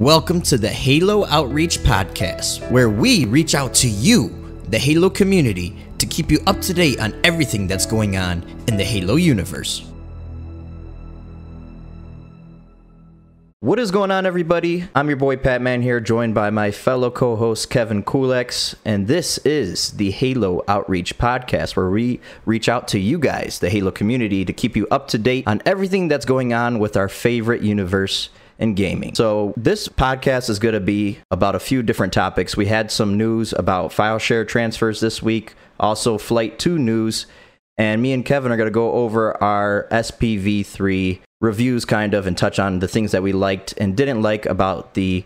Welcome to the Halo Outreach Podcast, where we reach out to you, the Halo community, to keep you up to date on everything that's going on in the Halo universe. What is going on, everybody? I'm your boy Patman here, joined by my fellow co host Kevin Koolx, and this is the Halo Outreach Podcast, where we reach out to you guys, the Halo community, to keep you up to date on everything that's going on with our favorite universe and gaming. So, this podcast is going to be about a few different topics. We had some news about file share transfers this week, also Flight 2 news, and me and Kevin are going to go over our SPV3 reviews, kind of, and touch on the things that we liked and didn't like about the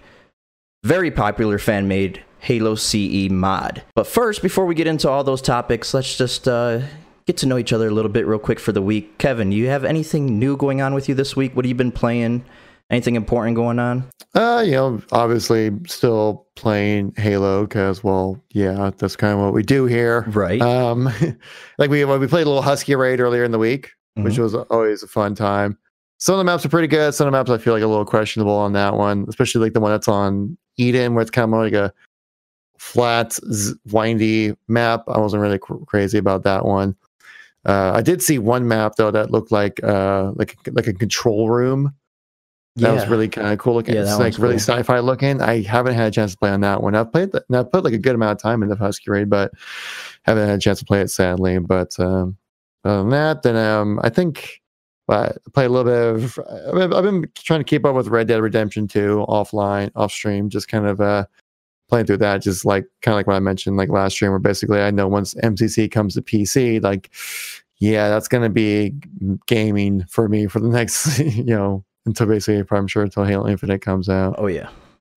very popular fan made Halo CE mod. But first, before we get into all those topics, let's just uh, get to know each other a little bit real quick for the week. Kevin, do you have anything new going on with you this week? What have you been playing? Anything important going on? Uh, you know, obviously still playing Halo because, well, yeah, that's kind of what we do here. Right. Um, like we we played a little Husky raid earlier in the week, which Mhm. was always a fun time. Some of the maps are pretty good. Some of the maps I feel like a little questionable on that one, especially like the one that's on Eden, where it's kind of more like a flat, z- windy map. I wasn't really cr- crazy about that one. Uh, I did see one map though that looked like uh like like a control room. That was really kind of cool looking. Yeah, it's like really cool. sci-fi looking. I haven't had a chance to play on that one. I've played that. I've put like a good amount of time in the Husky raid, but haven't had a chance to play it sadly. But um, other than that, then um, I think I play a little bit of. I've been, I've been trying to keep up with Red Dead Redemption 2 offline, off stream, just kind of uh playing through that. Just like kind of like what I mentioned like last stream, where basically I know once MCC comes to PC, like yeah, that's gonna be gaming for me for the next you know until basically I'm sure until Halo Infinite comes out. Oh, yeah.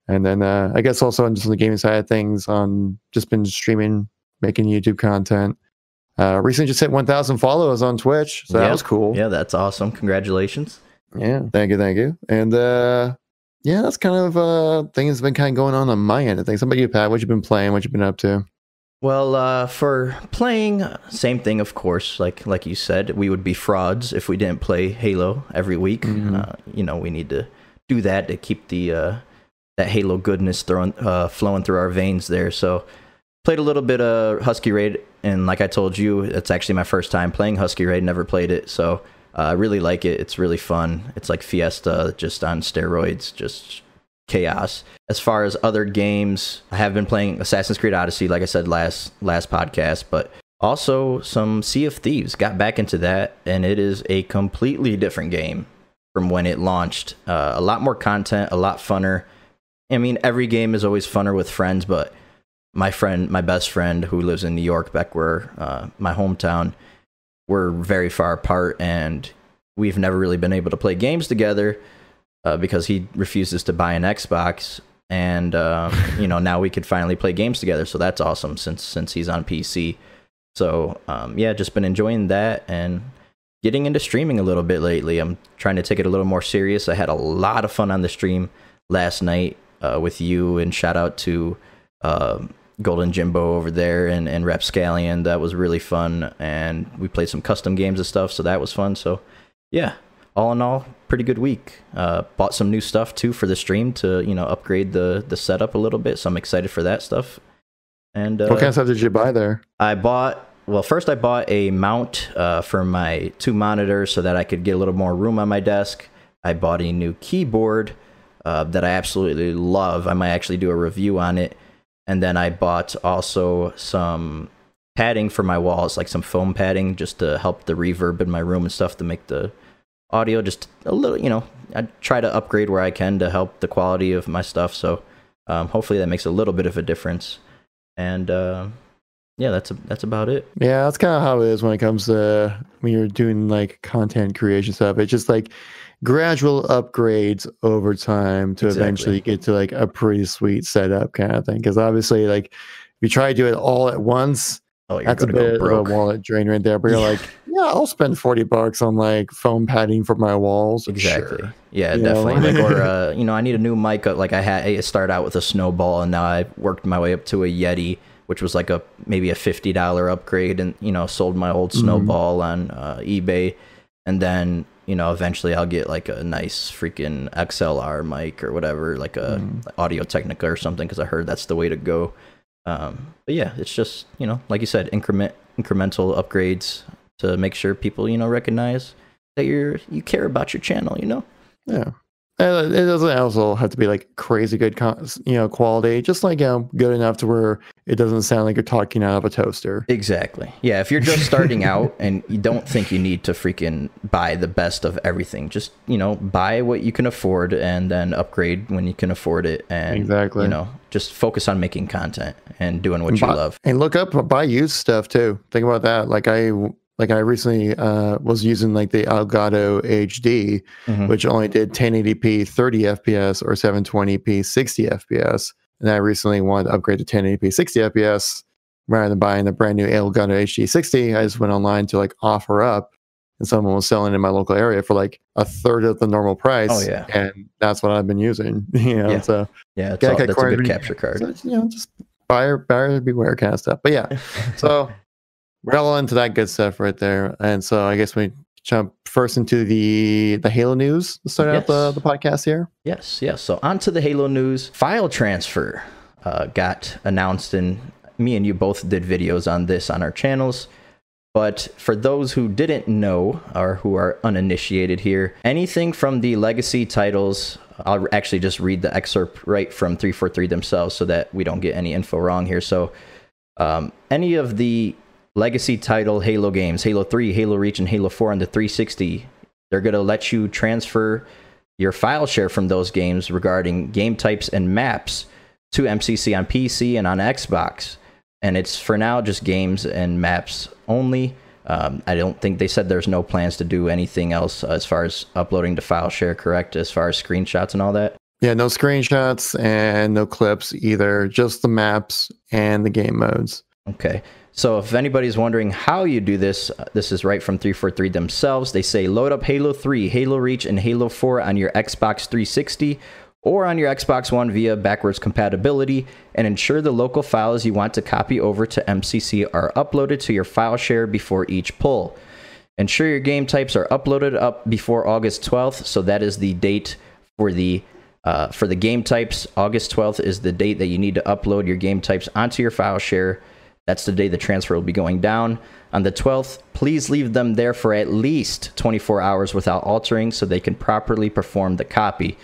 And then uh, I guess also on just on the gaming side of things, on just been streaming, making YouTube content. Uh, recently just hit 1,000 followers on Twitch, so that was cool. Yeah, that's awesome. Congratulations. Yeah, thank you, thank you. And uh, yeah, that's kind of uh things that's been kind of going on on my end of things. How about you, Pat? What you been playing? What you been up to? Well, uh, for playing, same thing, of course. Like like you said, we would be frauds if we didn't play Halo every week. Mhm. Uh, you know, we need to do that to keep the uh, that Halo goodness throwing uh, flowing through our veins there. So, played a little bit of Husky Raid, and like I told you, it's actually my first time playing Husky Raid. Never played it, so uh, I really like it. It's really fun. It's like Fiesta, just on steroids, just chaos. As far as other games, I have been playing Assassin's Creed Odyssey, like I said last last podcast, but also some Sea of Thieves. Got back into that, and it is a completely different game from when it launched. Uh, a lot more content, a lot funner. I mean, every game is always funner with friends, but my friend, my best friend, who lives in New York, back where uh, my hometown, we're very far apart, and we've never really been able to play games together uh, because he refuses to buy an Xbox, and um, you know now we could finally play games together. So that's awesome since since he's on PC. So um, yeah, just been enjoying that and getting into streaming a little bit lately. I'm trying to take it a little more serious. I had a lot of fun on the stream last night uh, with you, and shout out to um, Golden Jimbo over there and and Rapscallion. That was really fun, and we played some custom games and stuff. So that was fun. So yeah, all in all, pretty good week. Uh, bought some new stuff too for the stream to you know upgrade the the setup a little bit. So I'm excited for that stuff. And uh, what kind of stuff did you buy there? I bought well first I bought a mount uh, for my two monitors so that I could get a little more room on my desk. I bought a new keyboard uh, that I absolutely love. I might actually do a review on it. And then I bought also some padding for my walls, like some foam padding, just to help the reverb in my room and stuff to make the audio just a little. You know, I try to upgrade where I can to help the quality of my stuff. So um, hopefully that makes a little bit of a difference. And uh, yeah, that's a, that's about it. Yeah, that's kind of how it is when it comes to when you're doing like content creation stuff. It's just like gradual upgrades over time to Exactly. eventually get to like a pretty sweet setup kind of thing. Because obviously, like if you try to do it all at once, Oh, you're that's a bit of a wallet drain right there. But you're like, yeah, I'll spend forty bucks on like foam padding for my walls. Exactly. Sure. Yeah, You definitely. Like, or uh, you know, I need a new mic. uh, Like I had, I started out with a snowball, and now I worked my way up to a Yeti, which was like a maybe a fifty dollar upgrade, and you know, sold my old Mhm. snowball on uh, eBay, and then you know, eventually I'll get like a nice freaking XLR mic or whatever, like a Mm. Audio Technica or something, because I heard that's the way to go. Um, but yeah, it's just you know, like you said, increment incremental upgrades to make sure people you know recognize that you're you care about your channel. You know. Yeah. And it doesn't also have to be like crazy good, you know, quality. Just like you know, good enough to where it doesn't sound like you're talking out of a toaster. Exactly. Yeah, if you're just starting out and you don't think you need to freaking buy the best of everything, just, you know, buy what you can afford and then upgrade when you can afford it and Exactly. you know, just focus on making content and doing what you buy, love. and look up buy used stuff too. Think about that. Like I like I recently uh, was using like the Elgato HD, Mhm. which only did 1080p 30 FPS or 720p 60 FPS. And I recently wanted to upgrade to 1080p 60 FPS rather than buying the brand new Elgato HD 60. I just went online to like OfferUp, and someone was selling in my local area for like a third of the normal price. Oh, yeah. and that's what I've been using. You know, Yeah. so Yeah, it's all, that's a good capture card. so, you know, just buyer, buyer beware kind of stuff. But yeah, so we're all into that good stuff right there. And so I guess we jump first into the the Halo news to start out the, the podcast here. Yes, yes. So on to the Halo news. File transfer uh, got announced, and me and you both did videos on this on our channels. But for those who didn't know or who are uninitiated here, anything from the legacy titles, I'll actually just read the excerpt right from 343 themselves so that we don't get any info wrong here. So, um, any of the legacy title Halo games, Halo 3, Halo Reach, and Halo 4 on the 360, they're going to let you transfer your file share from those games regarding game types and maps to MCC on PC and on Xbox. And it's for now just games and maps only. Um, I don't think they said there's no plans to do anything else as far as uploading to file share, correct? As far as screenshots and all that? Yeah, no screenshots and no clips either, just the maps and the game modes. Okay. So if anybody's wondering how you do this, uh, this is right from 343 themselves. They say load up Halo 3, Halo Reach, and Halo 4 on your Xbox 360 or on your Xbox One via backwards compatibility and ensure the local files you want to copy over to MCC are uploaded to your file share before each pull. Ensure your game types are uploaded up before August 12th, so that is the date for the uh, for the game types. August 12th is the date that you need to upload your game types onto your file share. That's the day the transfer will be going down. On the 12th, please leave them there for at least 24 hours without altering so they can properly perform the copy.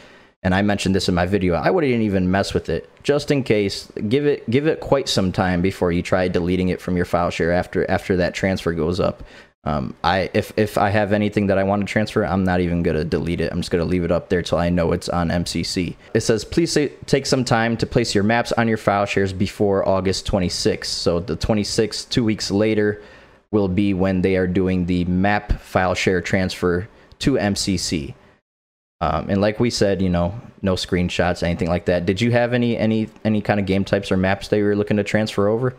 And I mentioned this in my video. I wouldn't even mess with it just in case. Give it give it quite some time before you try deleting it from your file share after after that transfer goes up. Um, I if if I have anything that I want to transfer, I'm not even gonna delete it. I'm just gonna leave it up there till I know it's on MCC. It says please say, take some time to place your maps on your file shares before August 26th. So the 26th, two weeks later, will be when they are doing the map file share transfer to MCC. Um, and like we said, you know, no screenshots, anything like that. Did you have any any any kind of game types or maps that you were looking to transfer over?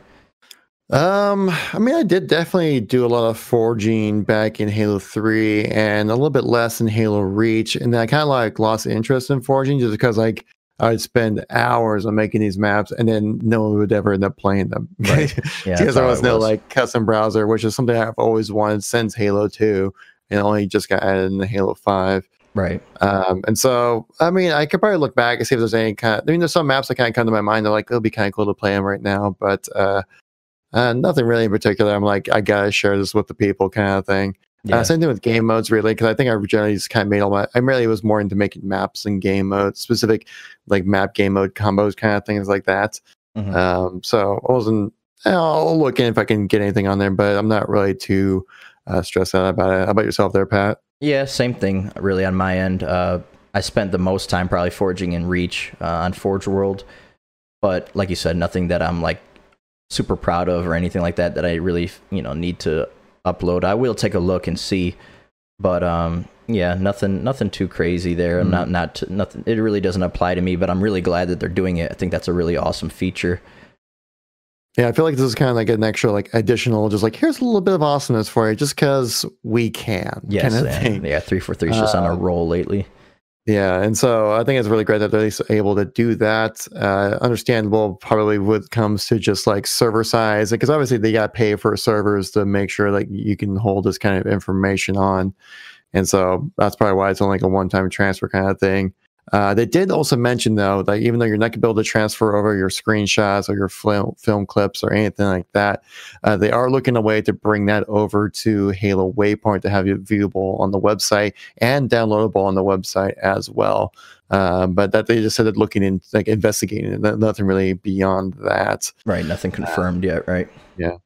Um, I mean, I did definitely do a lot of forging back in Halo 3 and a little bit less in Halo Reach. And then I kind of like lost interest in forging just because like I'd spend hours on making these maps and then no one would ever end up playing them. Right. Yeah, because there how was no was. like custom browser, which is something I've always wanted since Halo 2 and only just got added in the Halo 5. Right. Um, and so, I mean, I could probably look back and see if there's any kind. I mean, there's some maps that kind of come to my mind. They're like, it'll be kind of cool to play them right now, but uh, uh, nothing really in particular. I'm like, I gotta share this with the people, kind of thing. Yeah. Uh, same thing with game modes, really, because I think I generally just kind of made all my. I really was more into making maps and game modes, specific like map game mode combos, kind of things like that. Mhm. Um, so I wasn't. I'll look in if I can get anything on there, but I'm not really too uh, stressed out about it. How about yourself, there, Pat? Yeah, same thing really on my end. Uh, I spent the most time probably forging in Reach uh, on Forge World, but like you said, nothing that I'm like super proud of or anything like that that I really you know need to upload. I will take a look and see, but um, yeah, nothing nothing too crazy there. Mhm. Not not nothing. It really doesn't apply to me, but I'm really glad that they're doing it. I think that's a really awesome feature. Yeah, I feel like this is kind of like an extra, like additional, just like here's a little bit of awesomeness for you, just because we can. Yes, kind of and- yeah, three four three is just on a Uh, roll lately. Yeah, and so I think it's really great that they're able to do that. Uh, understandable, probably when it comes to just like server size, because obviously they got to pay for servers to make sure like you can hold this kind of information on. and so that's probably why it's only like a one-time transfer kind of thing. Uh, they did also mention though that even though you're not going to be able to transfer over your screenshots or your film, film clips or anything like that, uh, they are looking a way to bring that over to Halo Waypoint to have it viewable on the website and downloadable on the website as well. Uh, but that they just said that looking in, like investigating it, nothing really beyond that. Right, nothing confirmed yet. Right. Yeah.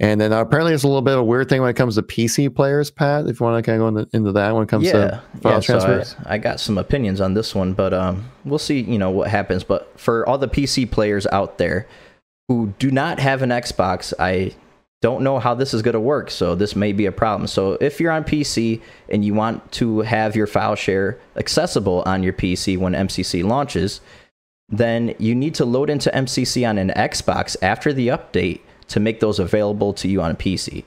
And then apparently, it's a little bit of a weird thing when it comes to PC players, Pat. If you want to kind of go into, into that when it comes yeah, to file yeah, transfers. So I, I, got some opinions on this one, but um, we'll see. You know what happens. But for all the PC players out there who do not have an Xbox, I don't know how this is going to work. So this may be a problem. So if you're on PC and you want to have your file share accessible on your PC when MCC launches, then you need to load into MCC on an Xbox after the update to make those available to you on a PC.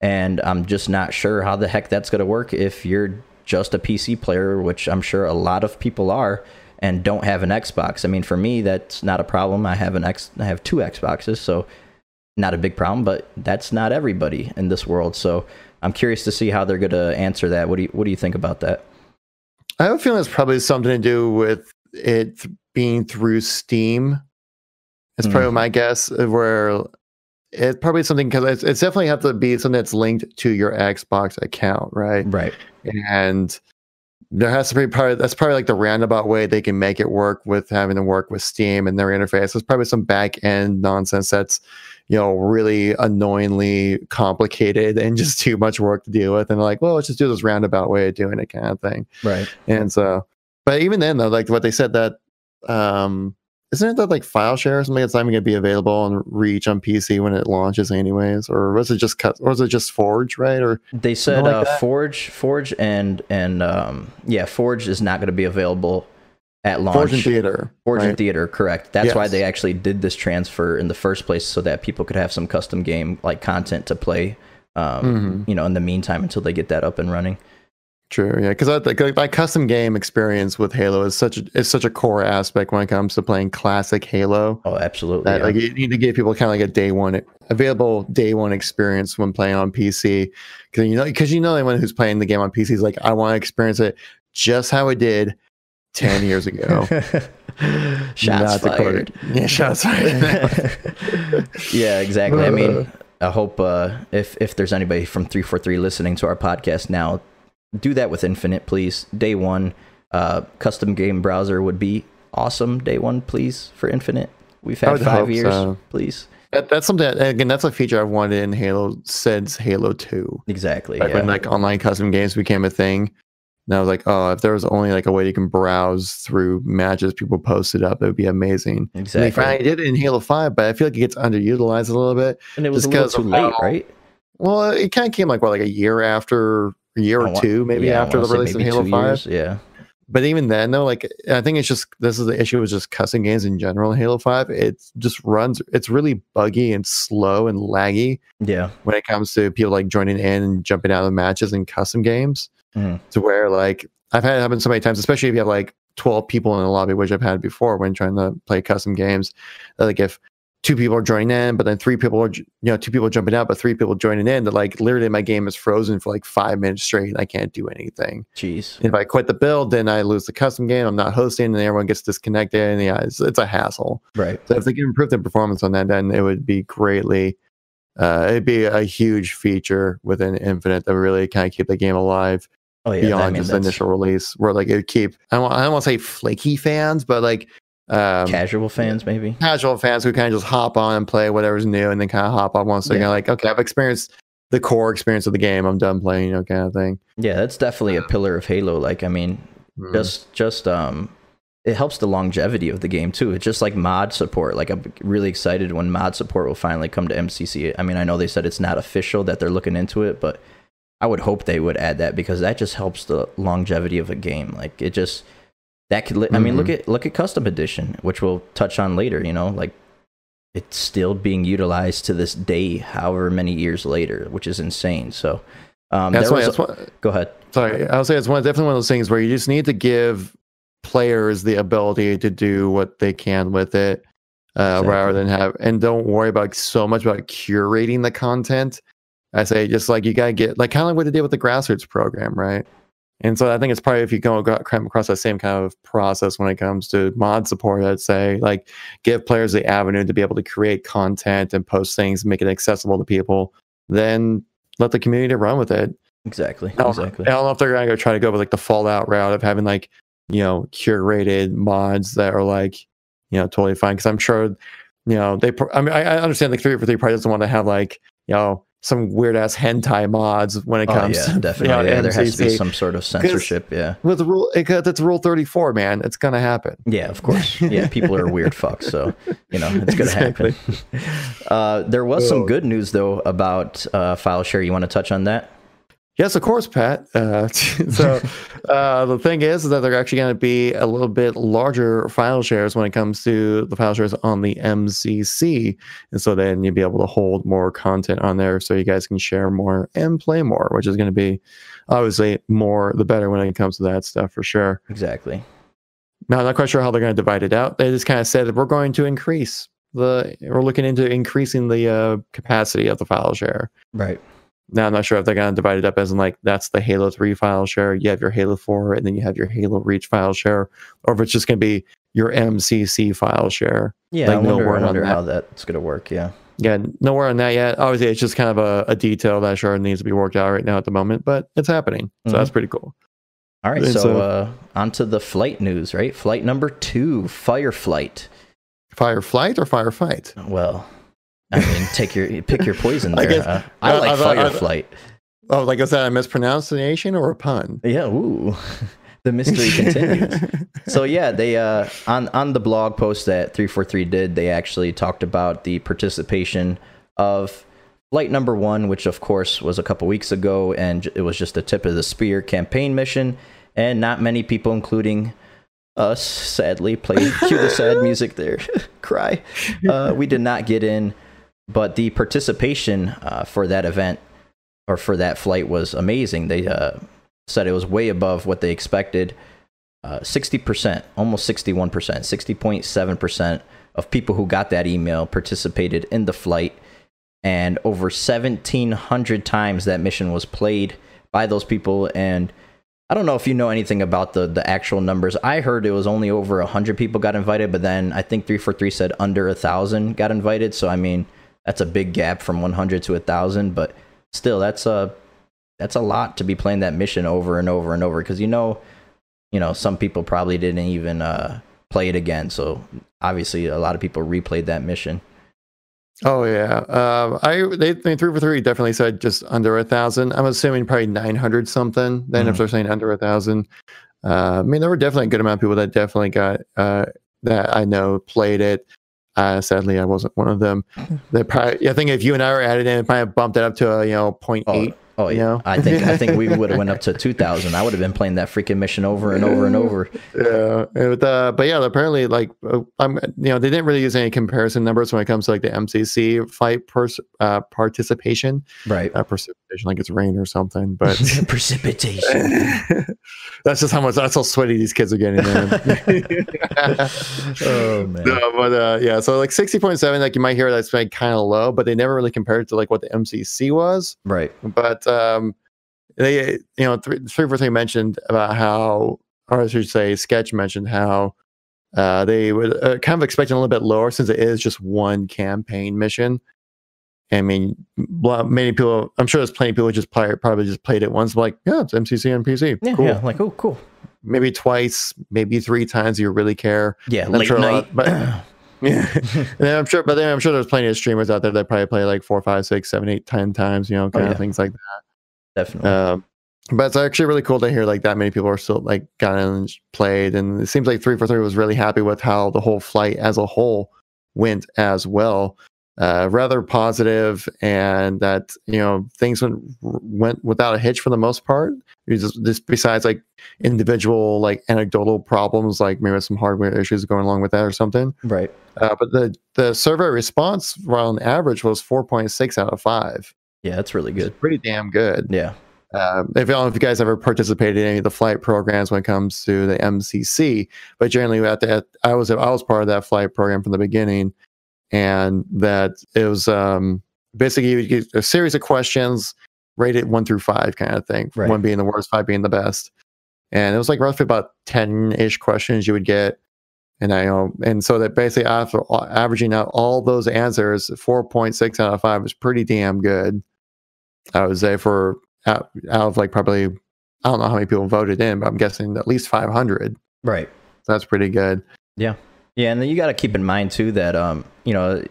And I'm just not sure how the heck that's going to work if you're just a PC player, which I'm sure a lot of people are, and don't have an Xbox. I mean, for me, that's not a problem. I have an X, I have two Xboxes, so not a big problem. But that's not everybody in this world. So I'm curious to see how they're going to answer that. What do you What do you think about that? I have a feeling it's probably something to do with it being through Steam. It's probably mm. my guess. Where it's probably something because it's, it's definitely have to be something that's linked to your Xbox account, right? Right. And there has to be probably that's probably like the roundabout way they can make it work with having to work with Steam and their interface. There's probably some back end nonsense that's you know really annoyingly complicated and just too much work to deal with. And like, well, let's just do this roundabout way of doing it, kind of thing. Right. And so, but even then, though, like what they said that um isn't it that like file share or something that's not even going to be available on Reach on PC when it launches, anyways? Or was it just cut? Or was it just Forge, right? Or they said like uh, Forge, Forge, and and um, yeah, Forge is not going to be available at launch. Forge and Theater. Forge right? and Theater, correct. That's yes. why they actually did this transfer in the first place, so that people could have some custom game like content to play. Um, mm-hmm. You know, in the meantime, until they get that up and running. True, yeah, because like my custom game experience with Halo is such a is such a core aspect when it comes to playing classic Halo. Oh, absolutely. That, yeah. Like you need to give people kind of like a day one available day one experience when playing on PC, because you know because you know anyone who's playing the game on PC is like I want to experience it just how it did ten years ago. shots fired. Yeah, shots fired. yeah, exactly. I mean, I hope uh, if if there's anybody from three four three listening to our podcast now do that with Infinite, please. Day one, uh, custom game browser would be awesome. Day one, please, for Infinite. We've had five years, so. please. That, that's something that, again. That's a feature I've wanted in Halo since Halo Two. Exactly. Like yeah. when like online custom games became a thing. And I was like, oh, if there was only like a way you can browse through matches people posted up, it would be amazing. Exactly. And they finally did it in Halo Five, but I feel like it gets underutilized a little bit. And it was a little too late, right? Well, it kind of came like what, like a year after a year or two, maybe yeah, after the release of Halo Five. Years, yeah. But even then, though, like I think it's just this is the issue with just custom games in general. In Halo Five, it just runs. It's really buggy and slow and laggy. Yeah. When it comes to people like joining in and jumping out of matches and custom games, mm. to where like I've had it happen so many times, especially if you have like 12 people in a lobby, which I've had before when trying to play custom games. Like if two people are joining in, but then three people are, you know, two people jumping out, but three people joining in. That like literally my game is frozen for like five minutes straight and I can't do anything. Jeez. And if I quit the build, then I lose the custom game. I'm not hosting and everyone gets disconnected. And yeah, it's, it's a hassle. Right. So if they can improve the performance on that, then it would be greatly, uh, it'd be a huge feature within Infinite that would really kind of keep the game alive. Oh, yeah, beyond I mean, just the initial release, where like it would keep I don't, I don't want to say flaky fans, but like um, casual fans maybe? Casual fans who kind of just hop on and play whatever's new and then kind of hop on once they're yeah. like okay i've experienced the core experience of the game. I'm done playing you know kind of thing. Yeah that's definitely a pillar of halo like i mean mm. just just um it helps the longevity of the game too. It's just like mod support. Like i'm really excited when mod support will finally come to mcc i mean i know they said it's not official that they're looking into it but i would hope they would add that because that just helps the longevity of a game. Like it just that could, li- mm-hmm. I mean, look mm-hmm. at look at custom edition, which we'll touch on later. You know, like it's still being utilized to this day, however many years later, which is insane. So um, that's why. That's why. Go ahead. Sorry, I'll say it's one definitely one of those things where you just need to give players the ability to do what they can with it, uh, exactly. rather than have and don't worry about so much about curating the content. I say just like you gotta get like kind of like what they did with the grassroots program, right? And so I think it's probably if you go come across that same kind of process when it comes to mod support, I'd say like give players the avenue to be able to create content and post things, make it accessible to people, then let the community run with it. Exactly. I Exactly. I don't know if they're gonna go try to go with like the Fallout route of having like you know curated mods that are like you know totally fine because I'm sure you know they. I mean, I, I understand like three four three probably doesn't want to have like you know some weird ass hentai mods when it comes. Oh comes yeah, to definitely. you know, yeah, there has to be some sort of censorship. Yeah. with the rule. It, that's rule thirty four, man. It's gonna happen. Yeah, of course. Yeah, people are weird fucks, so you know it's gonna happen. Uh, there was some Oh. good news though about uh, file share. You want to touch on that? Yes, of course, Pat. Uh, so uh, the thing is, is that they're actually going to be a little bit larger file shares when it comes to the file shares on the MCC, and so then you'll be able to hold more content on there, so you guys can share more and play more, which is going to be obviously more the better when it comes to that stuff for sure. Exactly. Now, I'm not quite sure how they're going to divide it out. They just kind of said that we're going to increase the, we're looking into increasing the uh, capacity of the file share. Right. Now I'm not sure if they're gonna divide it up as in like that's the Halo 3 file share, you have your Halo 4, and then you have your Halo Reach file share, or if it's just gonna be your MCC file share. Yeah, Like, I wonder, word I on wonder that. how that's gonna work. Yeah. Yeah, nowhere on that yet. Obviously, it's just kind of a, a detail that sure needs to be worked out right now at the moment, but it's happening. So Mhm. that's pretty cool. All right. And So so- uh, on to the flight news. Right. Flight number two, Fireflight. Fireflight or firefight? Well, I mean, take your pick your poison I there. guess- uh, I uh, like I thought- I- Fireflight. Oh, like was that a mispronunciation or a pun? Yeah. Ooh. the mystery continues. so yeah, they uh on on the blog post that 343 did, they actually talked about the participation of flight number 1, which of course was a couple weeks ago and it was just the tip of the spear campaign mission and not many people including us sadly played cue the sad music there cry uh, we did not get in but the participation uh, for that event or for that flight was amazing they uh, said it was way above what they expected uh, 60%, almost 61%, 60.7% of people who got that email participated in the flight. And over 1,700 times that mission was played by those people. And I don't know if you know anything about the, the actual numbers. I heard it was only over 100 people got invited, but then I think 343 said under a 1,000 got invited. So, I mean, that's a big gap from 100 to a 1,000. But still, that's a that's a lot to be playing that mission over and over and over because you know you know some people probably didn't even uh play it again so obviously a lot of people replayed that mission Oh yeah, um, I they, they three four three definitely said just under a thousand. I'm assuming probably nine hundred something. Then if Mhm. they're saying under a thousand, uh, I mean there were definitely a good amount of people that definitely got uh, that I know played it. Uh, sadly, I wasn't one of them. They probably, I think if you and I were added in, it might have bumped it up to a you know point oh, eight. Oh you yeah know? i think i think we would have went up to 2000 i would have been playing that freaking mission over and over and over Yeah, it, uh, but yeah, apparently, like uh, I'm, you know, they didn't really use any comparison numbers when it comes to like the MCC fight pers- uh, participation. right uh, precipitation, like it's rain or something. But precipitation that's just how much that's how sweaty these kids are getting. Man. oh man no, but uh, yeah, so like sixty point seven, like you might hear that's like kind of low, but they never really compared it to like what the MCC was. right But um, they, you know, three, three four three mentioned about how, or I should say, Sketch mentioned how. Uh, they were uh, kind of expecting a little bit lower since it is just one campaign mission. I mean, many people. I'm sure there's plenty of people who just play, probably just played it once. Like, yeah, it's MCC on PC. yeah cool. yeah like oh cool Maybe twice, maybe three times. You really care. yeah I'm late sure night lot, but- Yeah, and I'm sure. But then I'm sure there's plenty of streamers out there that probably play like four, five, six, seven, eight, ten times. You know, kind Oh, yeah. of things like that. definitely Um, but it's actually really cool to hear like that many people are still like got in and played, and it seems like three for three was really happy with how the whole flight as a whole went as well. Uh, rather positive, and that you know things went went without a hitch for the most part. Just, just besides like individual like anecdotal problems, like maybe some hardware issues going along with that or something. right Uh, but the the survey response on average was four point six out of five. yeah that's really good pretty damn good. yeah Um, if, I don't know if you guys ever participated in any of the flight programs when it comes to the MCC, but generally at that, I was I was part of that flight program from the beginning, and that it was um, basically you get a series of questions rated one through five kind of thing. Right. One being the worst, five being the best. and it was like roughly about ten ish questions you would get, and I know, and so that basically after averaging out all those answers, four point six out of five was pretty damn good. I would say for out, out of like probably I don't know how many people voted in, but I'm guessing at least 500. Right. So that's pretty good. Yeah. Yeah, and then you got to keep in mind too that um, you know,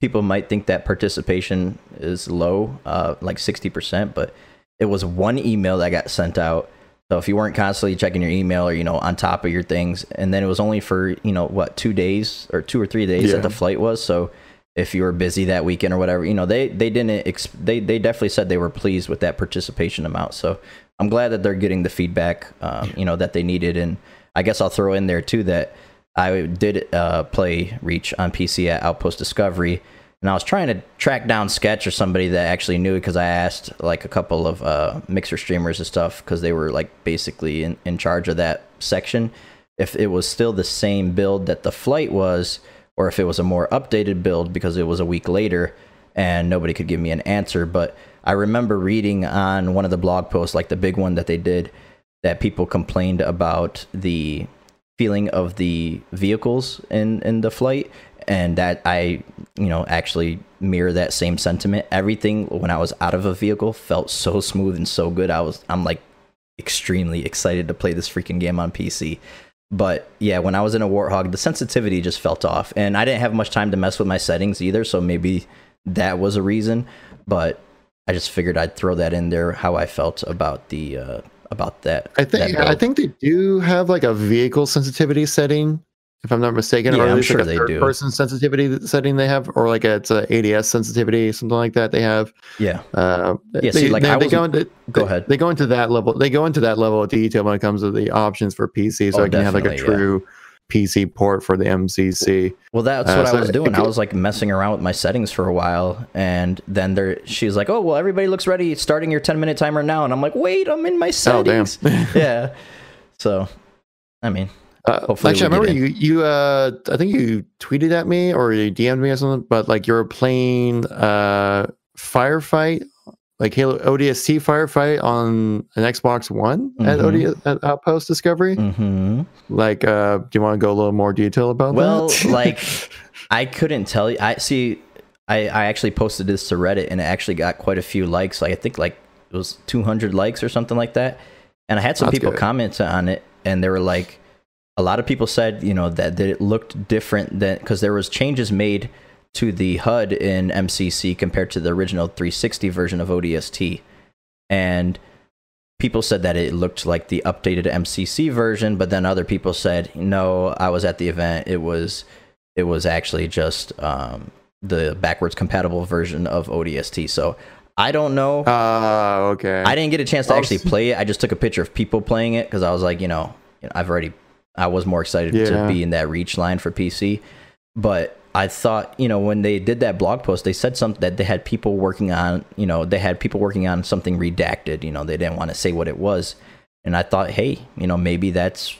people might think that participation is low, uh, like 60%, but it was one email that got sent out. So if you weren't constantly checking your email or you know on top of your things, and then it was only for you know what two days or two or three days Yeah. that the flight was. So if you were busy that weekend or whatever, you know they they didn't ex- they they definitely said they were pleased with that participation amount. So I'm glad that they're getting the feedback um, you know that they needed, and I guess I'll throw in there too that I did uh, play Reach on PC at Outpost Discovery, and I was trying to track down Sketch or somebody that actually knew because I asked like a couple of uh, mixer streamers and stuff because they were like basically in, in charge of that section. If it was still the same build that the flight was, or if it was a more updated build because it was a week later and nobody could give me an answer. But I remember reading on one of the blog posts, like the big one that they did, that people complained about the feeling of the vehicles in in the flight. And that I you know actually mirror that same sentiment. Everything when I was out of a vehicle felt so smooth and so good. I was I'm like extremely excited to play this freaking game on PC but yeah when I was in a Warthog the sensitivity just felt off. And I didn't have much time to mess with my settings either so maybe that was a reason. But I just figured I'd throw that in there how I felt about the uh about that I think that I think they do have like a vehicle sensitivity setting, if I'm not mistaken, Yeah, or I'm sure like a they third do. person sensitivity setting they have, or like a, it's a ADS sensitivity, something like that they have. yeah Uh, Yeah, they, see, like, they, they go into go ahead. They go into that level. They go into that level of detail when it comes to the options for PC, so Oh, I can have like a true. yeah. PC port for the MCC. Well, that's Uh, what so I was doing. I was like messing around with my settings for a while, and then there, she's like, "Oh, well, everybody looks ready. Starting your ten minute timer now." And I'm like, "Wait, I'm in my settings." Oh damn! yeah. So, I mean, Uh, Hopefully actually, I remember you. You, uh, I think you tweeted at me or you DM'd me or something. But like, you were playing uh, firefight, like Halo ODST firefight on an Xbox One at Mhm. ODS at Outpost Discovery. hmm Like, uh, do you want to go a little more detail about Well, that? Well, like, I couldn't tell you. I see. I I actually posted this to Reddit, and it actually got quite a few likes. Like I think like it was 200 likes or something like that. And I had some That's people good. comment on it, and they were like, a lot of people said, you know, that, that it looked different than because there was changes made to the HUD in MCC compared to the original 360 version of ODST, and people said that it looked like the updated MCC version, but then other people said, no, I was at the event. It was it was actually just um, the backwards compatible version of ODST. So I don't know. Ah, okay. I didn't get a chance to actually play it. I just took a picture of people playing it because I was like, you know, I've already, I was more excited to be in that reach line for PC. But I thought, you know, when they did that blog post, they said something that they had people working on, you know, they had people working on something redacted. You know, they didn't want to say what it was. And I thought, hey, you know, maybe that's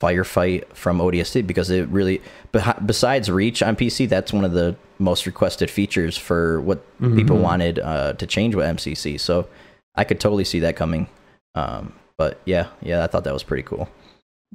Firefight from ODST because it really, besides Reach on PC, that's one of the most requested features for what people Mhm. wanted uh, to change with MCC. So I could totally see that coming. Um, but yeah, yeah, I thought that was pretty cool.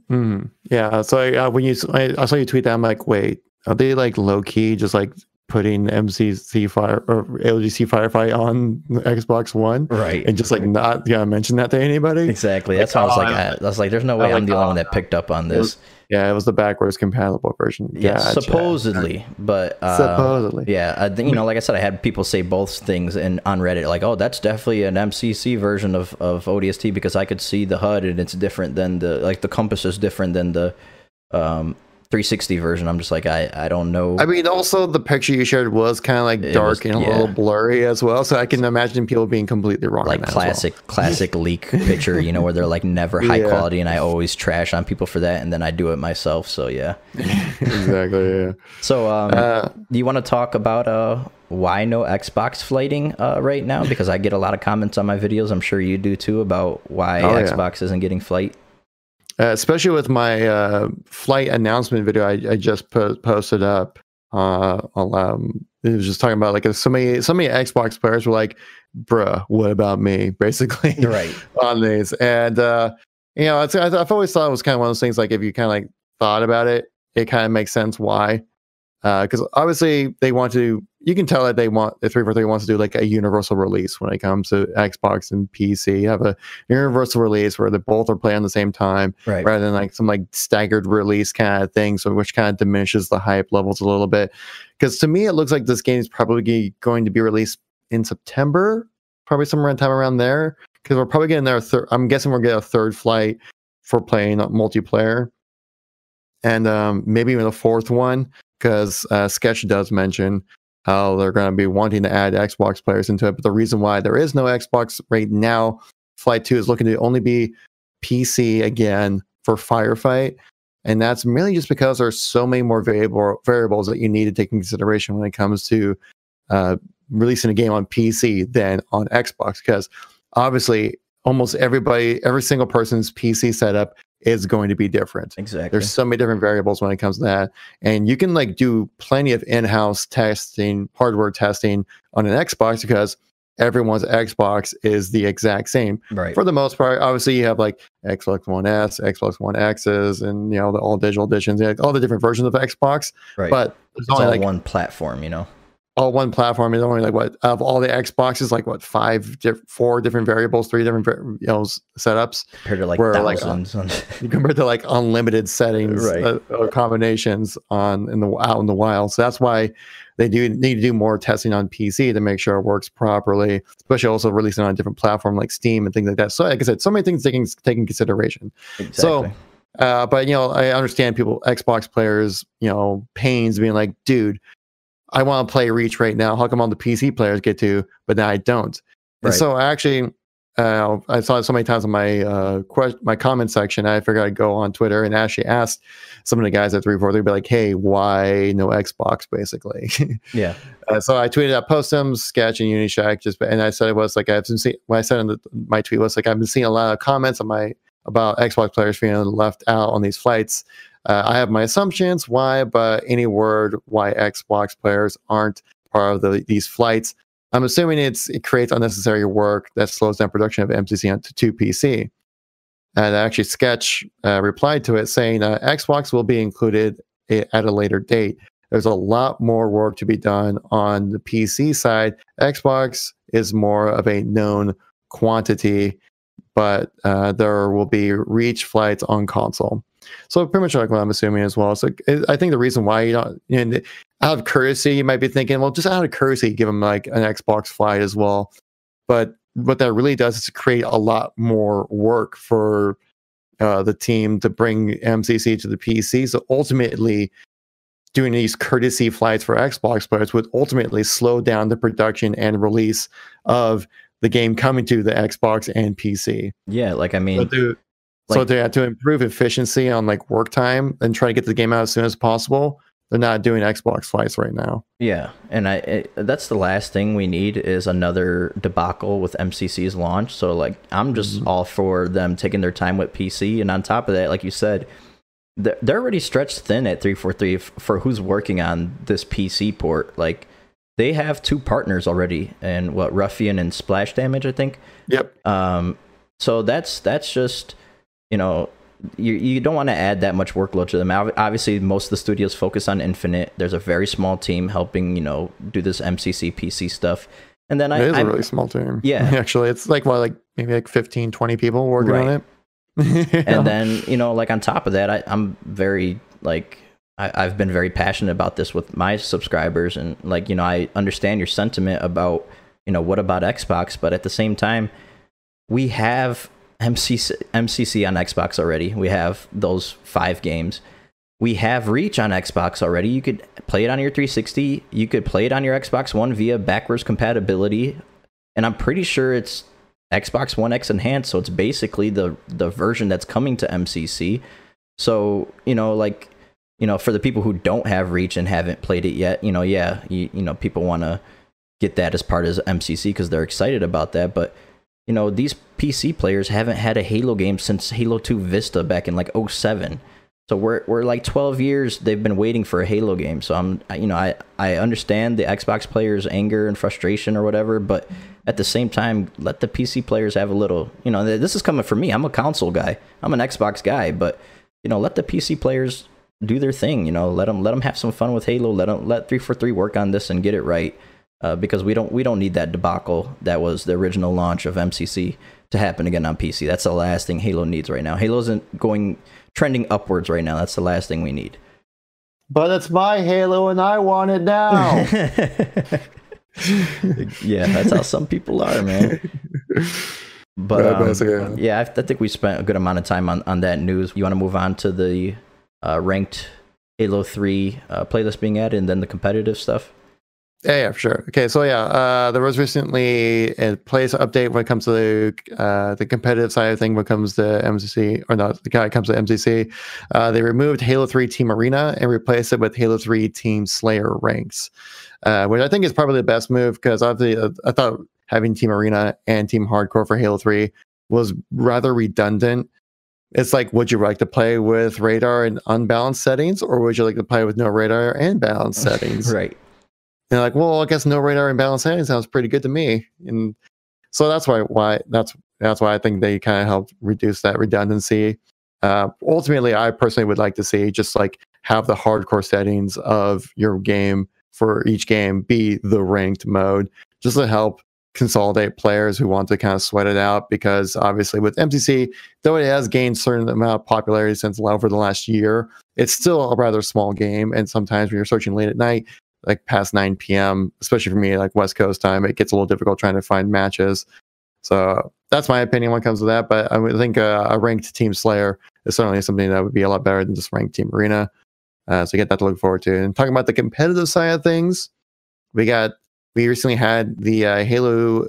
Mhm. Yeah. So I, uh, when you, I saw you tweet that, I'm like, wait, are they like low key just like putting MCC fire or LGC firefight on Xbox One Right. and just like not gonna mention that to anybody? Exactly. That's how I was like, I, I was like, there's no way I'm like, the only one that picked up on it was- this. Yeah, it was the backwards compatible version. Yeah, Gotcha. supposedly, but uh, Supposedly. yeah, I think, you know, like I said, I had people say both things and on Reddit, like, oh, that's definitely an MCC version of of ODST because I could see the HUD and it's different than the like the compass is different than the um 360 version. I'm just like, I I don't know. I mean, also the picture you shared was kind of like It dark was- and a yeah. little blurry as well. So I can imagine people being completely wrong. like as well. classic classic leak picture you know where they're like never high Yeah. quality and i always trash on people for that and then i do it myself so yeah exactly. Yeah. so um Uh, do you want to talk about uh why no xbox flighting uh right now because i get a lot of comments on my videos i'm sure you do too about why Oh, yeah. xbox isn't getting flight uh, especially with my uh, flight announcement video I, I just po- posted up. Uh, um, it was just talking about like so many so many Xbox players were like, "Bruh, what about me?" Basically, right on these, and uh, you know, it's, I've always thought it was kind of one of those things. Like if you kind of like thought about it, it kind of makes sense why. Because uh, obviously they want to, you can tell that they want the three four three wants to do like a universal release when it comes to Xbox and PC. You have a universal release where they both are playing at the same time, Right. rather than like some like staggered release kind of thing. So which kind of diminishes the hype levels a little bit. Because to me, it looks like this game is probably going to be released in September, probably somewhere in time around there. Because we're probably getting there. Thir- I'm guessing we're getting a third flight for playing multiplayer, and um, maybe even a fourth one. Because uh, Sketch does mention how they're going to be wanting to add Xbox players into it. But the reason why there is no Xbox right now, Flight Two is looking to only be PC again for Firefight. And that's merely just because there's so many more variable variables that you need to take into consideration when it comes to uh, releasing a game on PC than on Xbox. Because obviously, almost everybody, every single person's PC setup is going to be different. Exactly. There's so many different variables when it comes to that. And you can like do plenty of in-house testing, hardware testing on an Xbox because everyone's Xbox is the exact same right. for the most part. Obviously, you have like Xbox One S, Xbox One X's, and you know the all digital editions, like, all the different versions of Xbox. right. But there's it's all only like one platform, you know. All one platform. There's only like what of all the Xboxes, like what five, diff- four different variables, three different you know setups Compared to like Where, like, thousands. compared to like unlimited settings Right. uh, or combinations on in the out in the wild. So that's why they do need to do more testing on PC to make sure it works properly, especially also releasing on a different platform like Steam and things like that. So like I said, so many things taking taking consideration. exactly. So, Uh, but you know, I understand people, Xbox players, you know, pains being like, dude, I want to play Reach right now. How come all the PC players get to, but now I don't? And so I actually, uh, I saw it so many times in my uh, quest- my comment section. I figured I'd go on Twitter and actually ask some of the guys at three four three, be like, hey, why no Xbox? Basically, yeah. uh, so I tweeted at Postums, Sketch, and Unyshek. Just and I said it was like I've been seeing. What I said in the, my tweet was like I've been seeing a lot of comments on my about Xbox players feeling left out on these flights. Uh, I have my assumptions why, but any word why Xbox players aren't part of the, these flights, I'm assuming it's it creates unnecessary work that slows down production of MCC onto to PC. And actually, Sketch uh, replied to it saying uh, Xbox will be included at a later date there's a lot more work to be done on the PC side. Xbox is more of a known quantity, but uh, there will be reach flights on console. So pretty much like what I'm assuming as well. So I think the reason why you don't, and out of courtesy, you might be thinking, well, just out of courtesy, give them like an Xbox flight as well. But what that really does is create a lot more work for uh, the team to bring MCC to the PC. So ultimately, doing these courtesy flights for Xbox players would ultimately slow down the production and release of the game coming to the Xbox and PC. Yeah. Like I mean, So to, so like- to, to improve efficiency on like work time and try to get the game out as soon as possible, they're not doing Xbox flights right now. Yeah, and I it, that's the last thing we need is another debacle with MCC's launch. So like I'm just Mhm. all for them taking their time with PC, and on top of that, like you said, they're, they're already stretched thin at 343 for who's working on this PC port. Like they have two partners already, and what Ruffian and Splash Damage, I think. Yep. Um, so that's that's just you know you you don't want to add that much workload to them. Obviously, most of the studios focus on Infinite. There's a very small team helping you know do this MCC PC stuff, and then I, it is I a really small team. Yeah. Actually, it's like, what, like maybe like 15, 20 people working on it. and then you know like on top of that I, i'm very like I, i've been very passionate about this with my subscribers and like you know i understand your sentiment about you know what about xbox but at the same time we have mcc mcc on xbox already. We have those five games. We have reach on xbox already. You could play it on your 360 you could play it on your xbox one via backwards compatibility. And i'm pretty sure it's Xbox One X enhanced, so it's basically the the version that's coming to MCC. So you know, like you know, for the people who don't have Reach and haven't played it yet, you know, yeah, you, you know, people want to get that as part of MCC because they're excited about that. But you know, these PC players haven't had a Halo game since Halo 2 Vista back in like 07. So we're we're like 12 years they've been waiting for a Halo game. So I'm you know, I I understand the Xbox players anger and frustration or whatever, but at the same time, let the PC players have a little. You know, this is coming from me. I'm a console guy. I'm an Xbox guy, but you know, let the PC players do their thing. You know, let them let them have some fun with Halo. Let them let three four three work on this and get it right. Uh, because we don't we don't need that debacle that was the original launch of MCC to happen again on PC. That's the last thing Halo needs right now. Halo isn't going trending upwards right now. That's the last thing we need. But it's my Halo and I want it now. yeah, that's how some people are, man. But um, yeah, I, I, think we spent a good amount of time on, on that news. You want to move on to the uh, ranked Halo 3 uh, playlist being added and then the competitive stuff? Yeah, yeah, for sure. Okay, so yeah, uh, there was recently a place update when it comes to the uh, the competitive side of thing when it comes to MCC, or not, the guy comes to MCC. Uh, they removed Halo 3 Team Arena and replaced it with Halo 3 Team Slayer ranks, uh, which I think is probably the best move because obviously uh, I thought having Team Arena and Team Hardcore for Halo 3 was rather redundant. It's like, would you like to play with radar and unbalanced settings, or would you like to play with no radar and balanced settings? right. And like, well, I guess no radar and balanced settings sounds pretty good to me. And so that's why why that's that's why I think they kind of helped reduce that redundancy. Uh, ultimately, I personally would like to see just like have the hardcore settings of your game for each game be the ranked mode, just to help consolidate players who want to kind of sweat it out because obviously with MCC, though it has gained certain amount of popularity since over the last year, it's still a rather small game. And sometimes when you're searching late at night, like past 9 p.m., especially for me, like West Coast time, it gets a little difficult trying to find matches. So that's my opinion when it comes to that. But I think uh, a ranked Team Slayer is certainly something that would be a lot better than just ranked Team Arena. Uh, so you get that to look forward to. And talking about the competitive side of things, we got we recently had the uh, Halo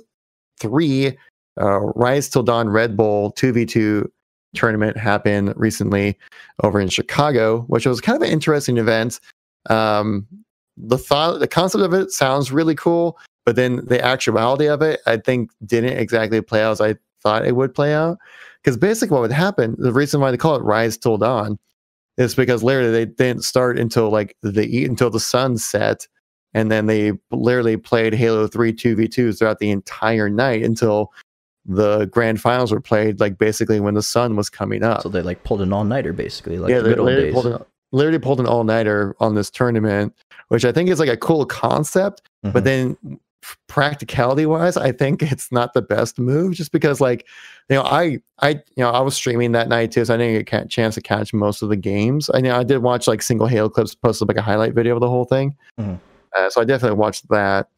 3 uh, Rise Till Dawn Red Bull 2v2 tournament happen recently over in Chicago, which was kind of an interesting event. Um, the thought, the concept of it sounds really cool, but then the actuality of it, I think, didn't exactly play out as I thought it would play out. Because basically, what would happen, the reason why they call it Rise Till Dawn, is because literally they didn't start until like the until the sun set and then they literally played Halo 3 2v2s throughout the entire night until the grand finals were played like basically when the sun was coming up. So they like pulled an all nighter basically, like yeah, the they literally pulled, an, literally pulled an all nighter on this tournament, which I think is like a cool concept. Mm-hmm. But then practicality wise, I think it's not the best move just because like, you know, I, I, you know, I was streaming that night too, so I didn't get a chance to catch most of the games. I know I did watch like single Halo clips, posted like a highlight video of the whole thing. Mm-hmm. Uh, so I definitely watched that,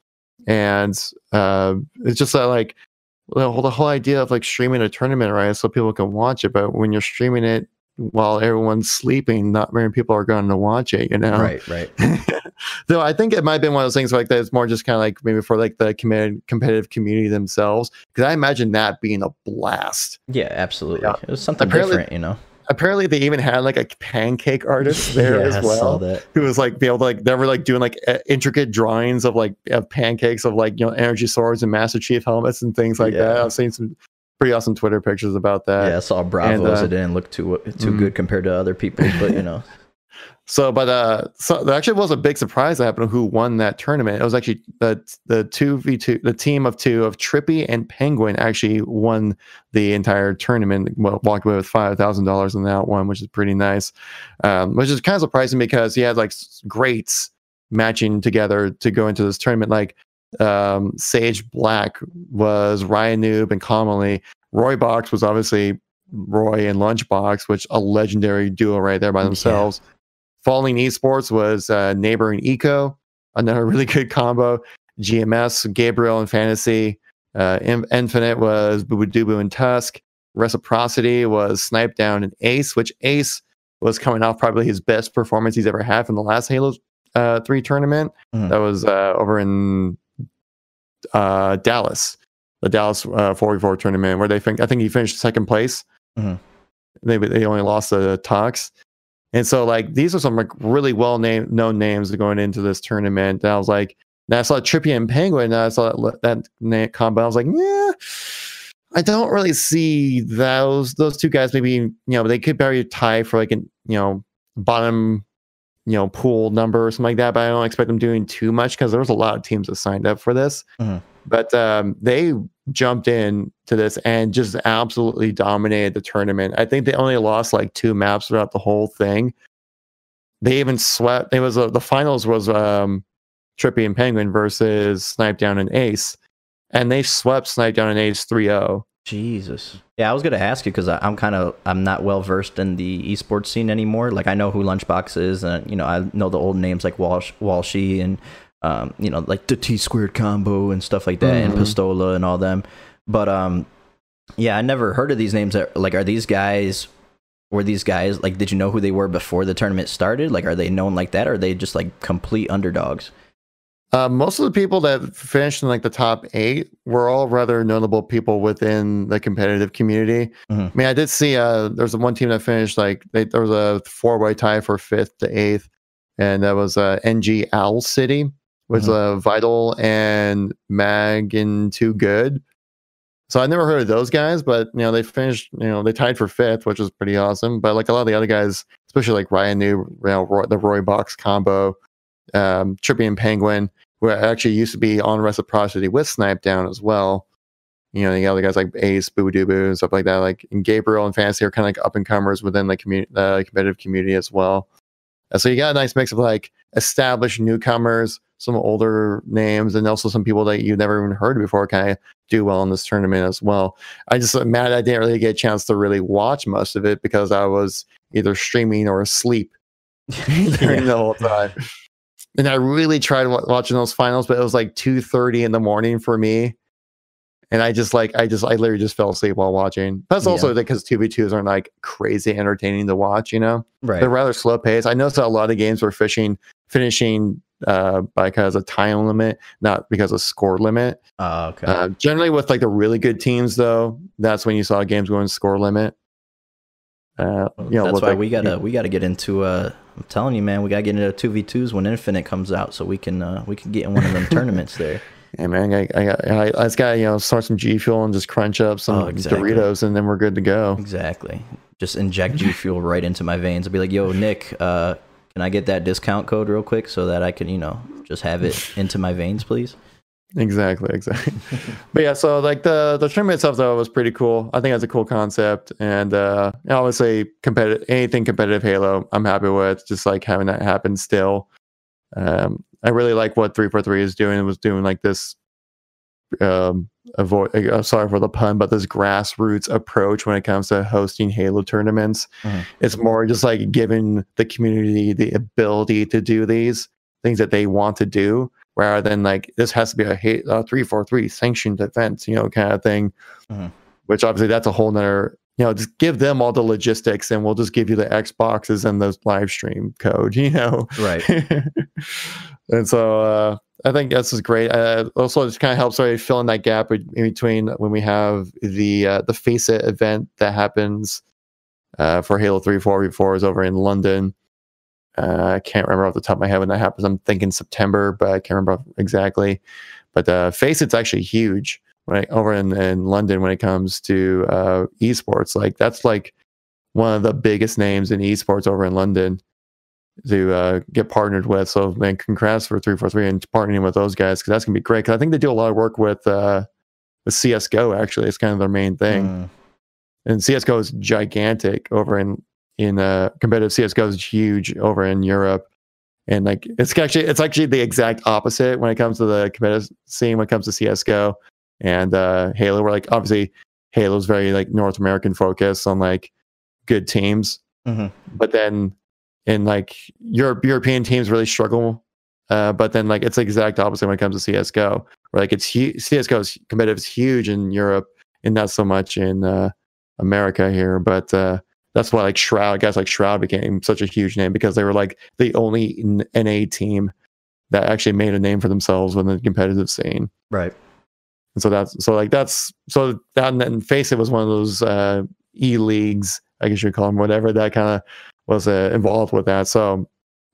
and uh, it's just uh, like the whole, the whole idea of like streaming a tournament, right? So people can watch it, but when you're streaming it while everyone's sleeping, not many people are going to watch it, you know? Right, right. Though I think it might have been one of those things like that. It's more just kind of like maybe for like the com- competitive community themselves, because I imagine that being a blast. Yeah, absolutely. Yeah. It was something Apparently, different, you know apparently they even had like a pancake artist there yeah, as well who was like be able to like they were like doing like intricate drawings of like of pancakes of like you know energy swords and master chief helmets and things like yeah. that i've seen some pretty awesome twitter pictures about that. Yeah i saw bravos uh, it didn't look too too mm, good compared to other people but you know So, but uh, so there actually was a big surprise that happened. Who won that tournament? It was actually the the two v two, the team of two of Trippy and Penguin actually won the entire tournament. Well, walked away with five thousand dollars in that one, which is pretty nice. Um, which is kind of surprising because he had like greats matching together to go into this tournament. Like um, Sage Black was Ryan Noob and Commonly. Roy Box was obviously Roy and Lunchbox, which a legendary duo right there by themselves. Yeah. Falling Esports was uh, Neighboring Eco, another really good combo. GMS, Gabriel and Fantasy. Uh, Infinite was Bubudubu and Tusk. Reciprocity was Snipe Down and Ace, which Ace was coming off probably his best performance he's ever had from the last Halo uh, 3 tournament. Mm. That was uh, over in uh, Dallas, the Dallas uh, 44 tournament, where they think, I think he finished second place. Mm-hmm. They, they only lost the Tux. And so like these are some like really well named known names going into this tournament. And I was like, and I saw Trippy and Penguin, and I saw that, that combo. I was like, yeah, I don't really see those those two guys. Maybe you know they could barely tie for like an you know bottom you know pool number or something like that. But I don't expect them doing too much because there was a lot of teams that signed up for this. Mm-hmm. but um, they jumped in to this and just absolutely dominated the tournament. I think they only lost like two maps throughout the whole thing. They even swept. It was uh, the finals was um, Trippy and Penguin versus Snipe Down and Ace, and they swept Snipe Down and Ace 3-0. Jesus. Yeah, I was gonna ask you because I'm kind of I'm not well versed in the esports scene anymore. Like I know who Lunchbox is, and you know I know the old names like Walsh, Walshy and um, you know like the T squared combo and stuff like that, Mhm. and Pistola and all them. But um, yeah, I never heard of these names. Like, are these guys? Were these guys like? Did you know who they were before the tournament started? Like, are they known like that, or are they just like complete underdogs? Uh, most of the people that finished in like the top eight were all rather notable people within the competitive community. Mhm. I mean, I did see uh, there was one team that finished like they, there was a four way tie for fifth to eighth, and that was uh, NG Owl City was uh, Vital and Mag and Too Good. So I never heard of those guys, but you know they finished. You know they tied for fifth, which was pretty awesome. But like a lot of the other guys, especially like Ryan New, you know, Roy, the Roy Box combo, um, Trippy and Penguin, who actually used to be on Reciprocity with Snipe Down as well. You know, the other guys like Ace, Boo Doo Boo, and stuff like that. Like and Gabriel and Fancy are kind of like up and comers within the community, the competitive community as well. Uh, so you got a nice mix of like established newcomers, some older names, and also some people that you've never even heard before kind of do well in this tournament as well. I just am mad I didn't really get a chance to really watch most of it because I was either streaming or asleep during the whole time. And I really tried wa- watching those finals, but it was like two thirty in the morning for me. And I just like I just I literally just fell asleep while watching. That's Yeah. also because two v twos aren't like crazy entertaining to watch. You know, Right. they're rather slow paced. I noticed that a lot of games were fishing finishing uh, because of time limit, not because of score limit. Oh, okay. Uh, generally, with like the really good teams, though, that's when you saw games going score limit. Uh, you know, That's why like, we gotta we gotta get into uh I'm telling you man, we gotta get into two v twos when Infinite comes out so we can uh we can get in one of them tournaments there. Yeah, man, I, I, got- I, I just gotta you know start some G Fuel and just crunch up some Oh, exactly. Doritos, and then we're good to go. Exactly. Just inject G fuel right into my veins. I'll be like, yo, Nick, uh, can I get that discount code real quick so that I can, you know, just have it into my veins, please? Exactly, exactly. but yeah, so like the the tournament itself though was pretty cool. I think that's a cool concept, and uh, obviously competitive anything competitive Halo, I'm happy with. Just like having that happen still. Um, I really like what three four three is doing. It was doing like this. Um, avoid. Uh, sorry for the pun, but this grassroots approach when it comes to hosting Halo tournaments. Mhm. It's more just like giving the community the ability to do these things that they want to do rather than like this has to be a hate uh, 343 sanctioned event you know kind of thing Mhm. which obviously that's a whole nother you know just give them all the logistics and we'll just give you the xboxes and the live stream code you know Right. and so uh I think this is great. Uh, also, it kind of helps already fill in that gap in between when we have the uh, the FACEIT event that happens uh, for Halo 3 4v4 is over in London. Uh, I can't remember off the top of my head when that happens. I'm thinking September, but I can't remember exactly. But uh, FACEIT's actually huge when I, over in, in London when it comes to uh, esports. Like that's like one of the biggest names in esports over in London to uh, get partnered with. So man, congrats for three four three and partnering with those guys because that's gonna be great. Because I think they do a lot of work with uh, with CS:GO. Actually, it's kind of their main thing Mm, and CS:GO is gigantic over in in uh, competitive CS:GO is huge over in Europe, and like it's actually it's actually the exact opposite when it comes to the competitive scene when it comes to CS:GO and uh, Halo. Where like obviously Halo's very like North American focused on like good teams, mhm. but then in like Europe European teams really struggle. Uh, but then like it's the exact opposite when it comes to CS:GO. Where like it's hu- CS:GO is competitive is huge in Europe and not so much in uh, America here. But uh, that's why like Shroud guys like Shroud became such a huge name because they were like the only NA team that actually made a name for themselves within the competitive scene. Right. And so that's so like that's so that and then FACEIT was one of those uh, e leagues, I guess you call them, whatever that kind of was uh, involved with that. So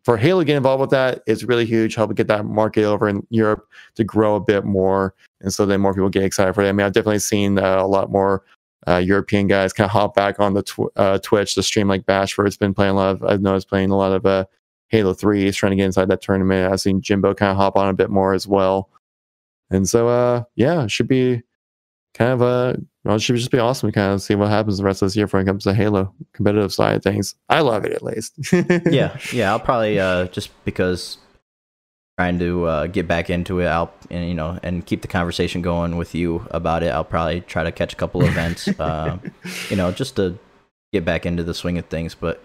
for Halo to get involved with that, it's really huge. Help get that market over in Europe to grow a bit more, and so then more people get excited for it. I mean, I've definitely seen uh, a lot more uh, European guys kind of hop back on the tw- uh, Twitch to stream like Bashford's been playing a lot of. I've noticed playing a lot of uh, Halo Three. He's trying to get inside that tournament. I've seen Jimbo kind of hop on a bit more as well. And so, uh, yeah, it should be kind of a well, it should just be awesome to kind of see what happens the rest of this year when it comes to Halo competitive side of things. I love it at least. yeah, yeah. I'll probably uh, just because trying to uh, get back into it, I'll and you know and keep the conversation going with you about it. I'll probably try to catch a couple events, uh, you know, just to get back into the swing of things. But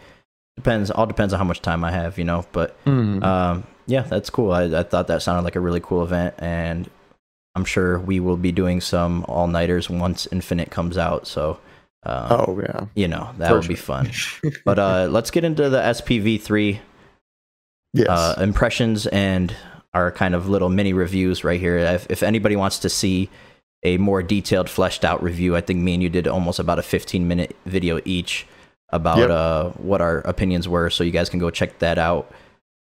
depends, all depends on how much time I have, you know. But Mm. um, yeah, that's cool. I, I thought that sounded like a really cool event, and I'm sure we will be doing some all nighters once Infinite comes out. So, uh, oh yeah, you know that for would be fun. But uh, let's get into the SPV three yes, uh, impressions and our kind of little mini reviews right here. If, if anybody wants to see a more detailed, fleshed out review, I think me and you did almost about a 15 minute video each about Yep. uh, what our opinions were. So you guys can go check that out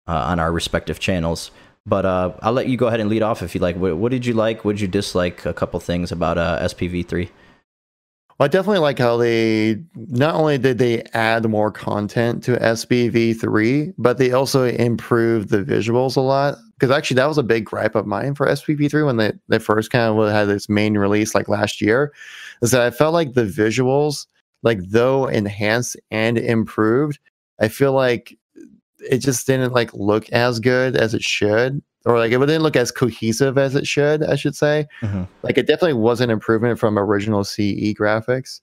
uh, on our respective channels. But uh, I'll let you go ahead and lead off if you like. What, what did you like? What did you dislike? A couple things about uh, SPV3. Well, I definitely like how they not only did they add more content to SPV3, but they also improved the visuals a lot. Because actually, that was a big gripe of mine for SPV3 when they, they first kind of had this main release like last year, is that I felt like the visuals, like though enhanced and improved, I feel like it just didn't like look as good as it should, or like it didn't look as cohesive as it should, I should say Mhm. like it definitely was an improvement from original CE graphics,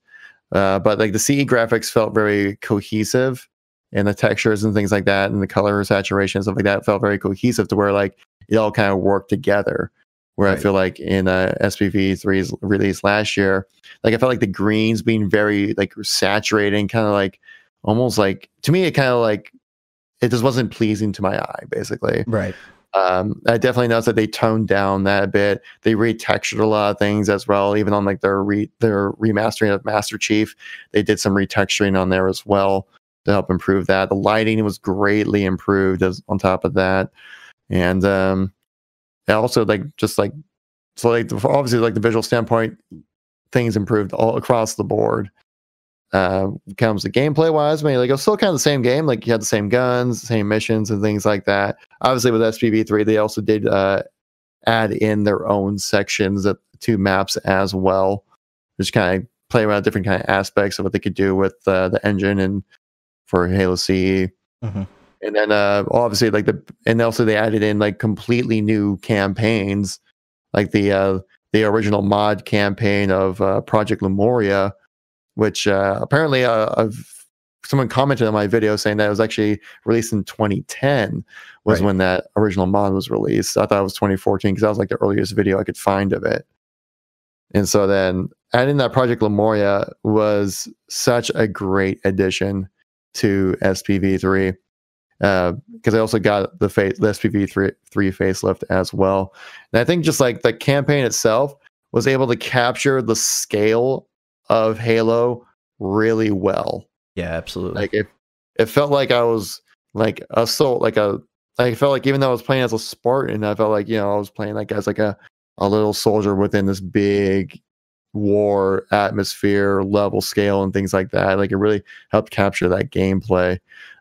uh, but like the CE graphics felt very cohesive, and the textures and things like that, and the color saturation and stuff like that felt very cohesive to where like it all kind of worked together. Where I feel like in uh, SPV 3's release last year, like I felt like the greens being very like saturating, kind of like almost like to me it kind of like it just wasn't pleasing to my eye, basically Right. um, I definitely noticed that they toned down that a bit. They retextured a lot of things as well, even on like their re their remastering of Master Chief. They did some retexturing on there as well to help improve that. The lighting was greatly improved as on top of that, and um, also like just like so like obviously like the visual standpoint, things improved all across the board. Uh, comes to gameplay wise, I mean, like it was still kind of the same game. Like you had the same guns, same missions, and things like that obviously with SPV3, they also did uh, add in their own sections of two maps as well, just kind of play around different kind of aspects of what they could do with uh, the engine and for Halo CE. Mhm. And then uh, obviously like the and also they added in like completely new campaigns, like the uh, the original mod campaign of uh, Project Lemuria, which uh, apparently uh, I've someone commented on my video saying that it was actually released in 2010 was Right. when that original mod was released. I thought it was 2014 because that was like the earliest video I could find of it. And so then adding that Project Lemuria was such a great addition to SPV3 because I also got the face the SPV3 three facelift as well. And I think just like the campaign itself was able to capture the scale of Halo really well Yeah, absolutely. like it it felt like I was like a soul like a I felt like even though I was playing as a Spartan, I felt like you know I was playing like as like a a little soldier within this big war atmosphere level scale and things like that. Like it really helped capture that gameplay.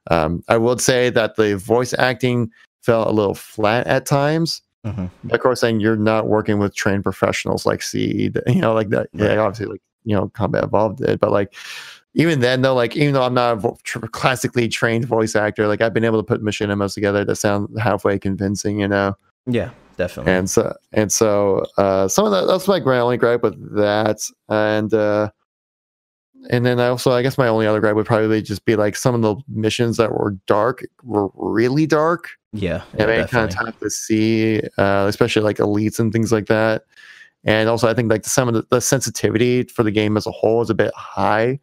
Um, I would say that the voice acting felt a little flat at times. Mhm. But Of course, saying you're not working with trained professionals like that- you know, like that. Yeah, obviously, like you know, Combat Evolved did, but like even then, though, like even though I'm not a vo- tr- classically trained voice actor, like I've been able to put machinimas together that sound halfway convincing, you know. yeah, definitely. And so and so, uh, some of that that's my only gripe with that, and uh, and then I also I guess my only other gripe would probably just be like some of the missions that were dark were really dark. yeah, Yeah, yeah, man, kind of tough to see, uh, especially like elites and things like that. And also, I think like some of the, the sensitivity for the game as a whole is a bit high.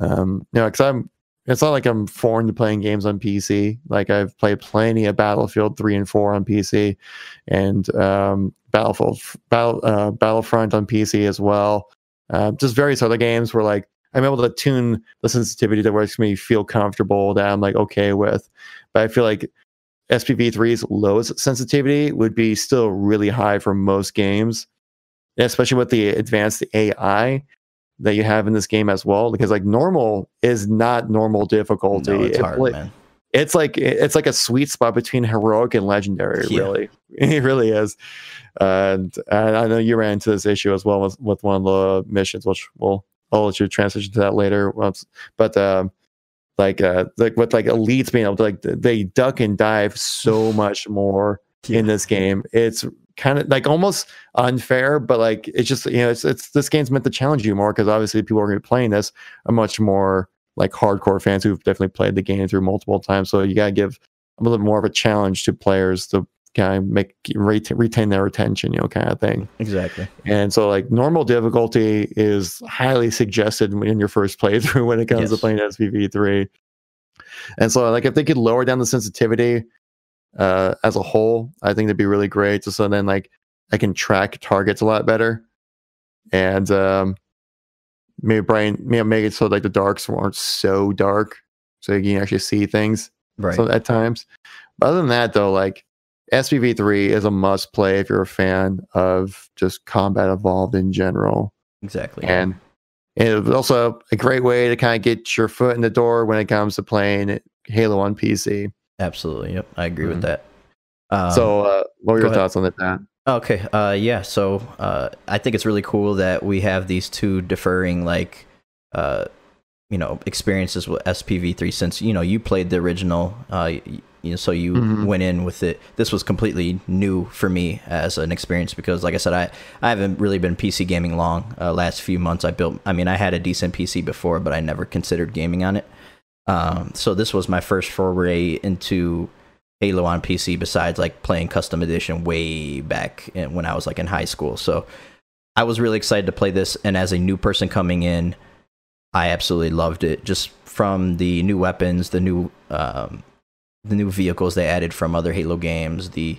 Um, you know, because I'm, it's not like I'm foreign to playing games on PC. Like I've played plenty of Battlefield three and four on PC, and um, Battlefield, Battle, uh, Battlefront on PC as well. Uh, just various other games where like I'm able to tune the sensitivity that makes me feel comfortable that I'm like okay with. But I feel like SPV3's lowest sensitivity would be still really high for most games, especially with the advanced AI that you have in this game as well. Because like normal is not normal difficulty. No, it's It hard, man. it's like it's like a sweet spot between heroic and legendary, Yeah. really. it really is. And, and I know you ran into this issue as well with, with one of the missions, which we'll I'll let you transition to that later. But um, like uh, like with like elites being able to like they duck and dive so much more yeah. in this game. It's kind of like almost unfair, but like it's just you know it's it's this game's meant to challenge you more because obviously people are going to be playing this are much more like hardcore fans who've definitely played the game through multiple times. So you gotta give a little more of a challenge to players to kind of make retain their attention, you know, kind of thing. Exactly. And so, like normal difficulty is highly suggested in your first playthrough when it comes yes. to playing SPV three. And so, like if they could lower down the sensitivity uh, as a whole, I think that'd be really great. So, so then, like I can track targets a lot better, and um, maybe Brian, maybe make it so like the darks weren't so dark, so you can actually see things. Right. So at times, but other than that, though, like SPV3 is a must play if you're a fan of just combat evolved in general. Exactly. And, and it was also a great way to kind of get your foot in the door when it comes to playing Halo on PC. Absolutely. Yep. I agree mm-hmm. with that. Um, so, uh, what were your thoughts on that? Okay. Uh, yeah. So, uh, I think it's really cool that we have these two differing, like, uh, you know, experiences with SPV3 since, you know, you played the original, uh, you know, so you mm-hmm. went in with it. This was completely new for me as an experience because, like I said, I, I haven't really been PC gaming long. Uh, last few months, I built. I mean, I had a decent PC before, but I never considered gaming on it. Um, so this was my first foray into Halo on PC. Besides, like playing custom edition way back in, when I was like in high school. So I was really excited to play this, and as a new person coming in, I absolutely loved it. Just from the new weapons, the new um, the new vehicles they added from other Halo games, the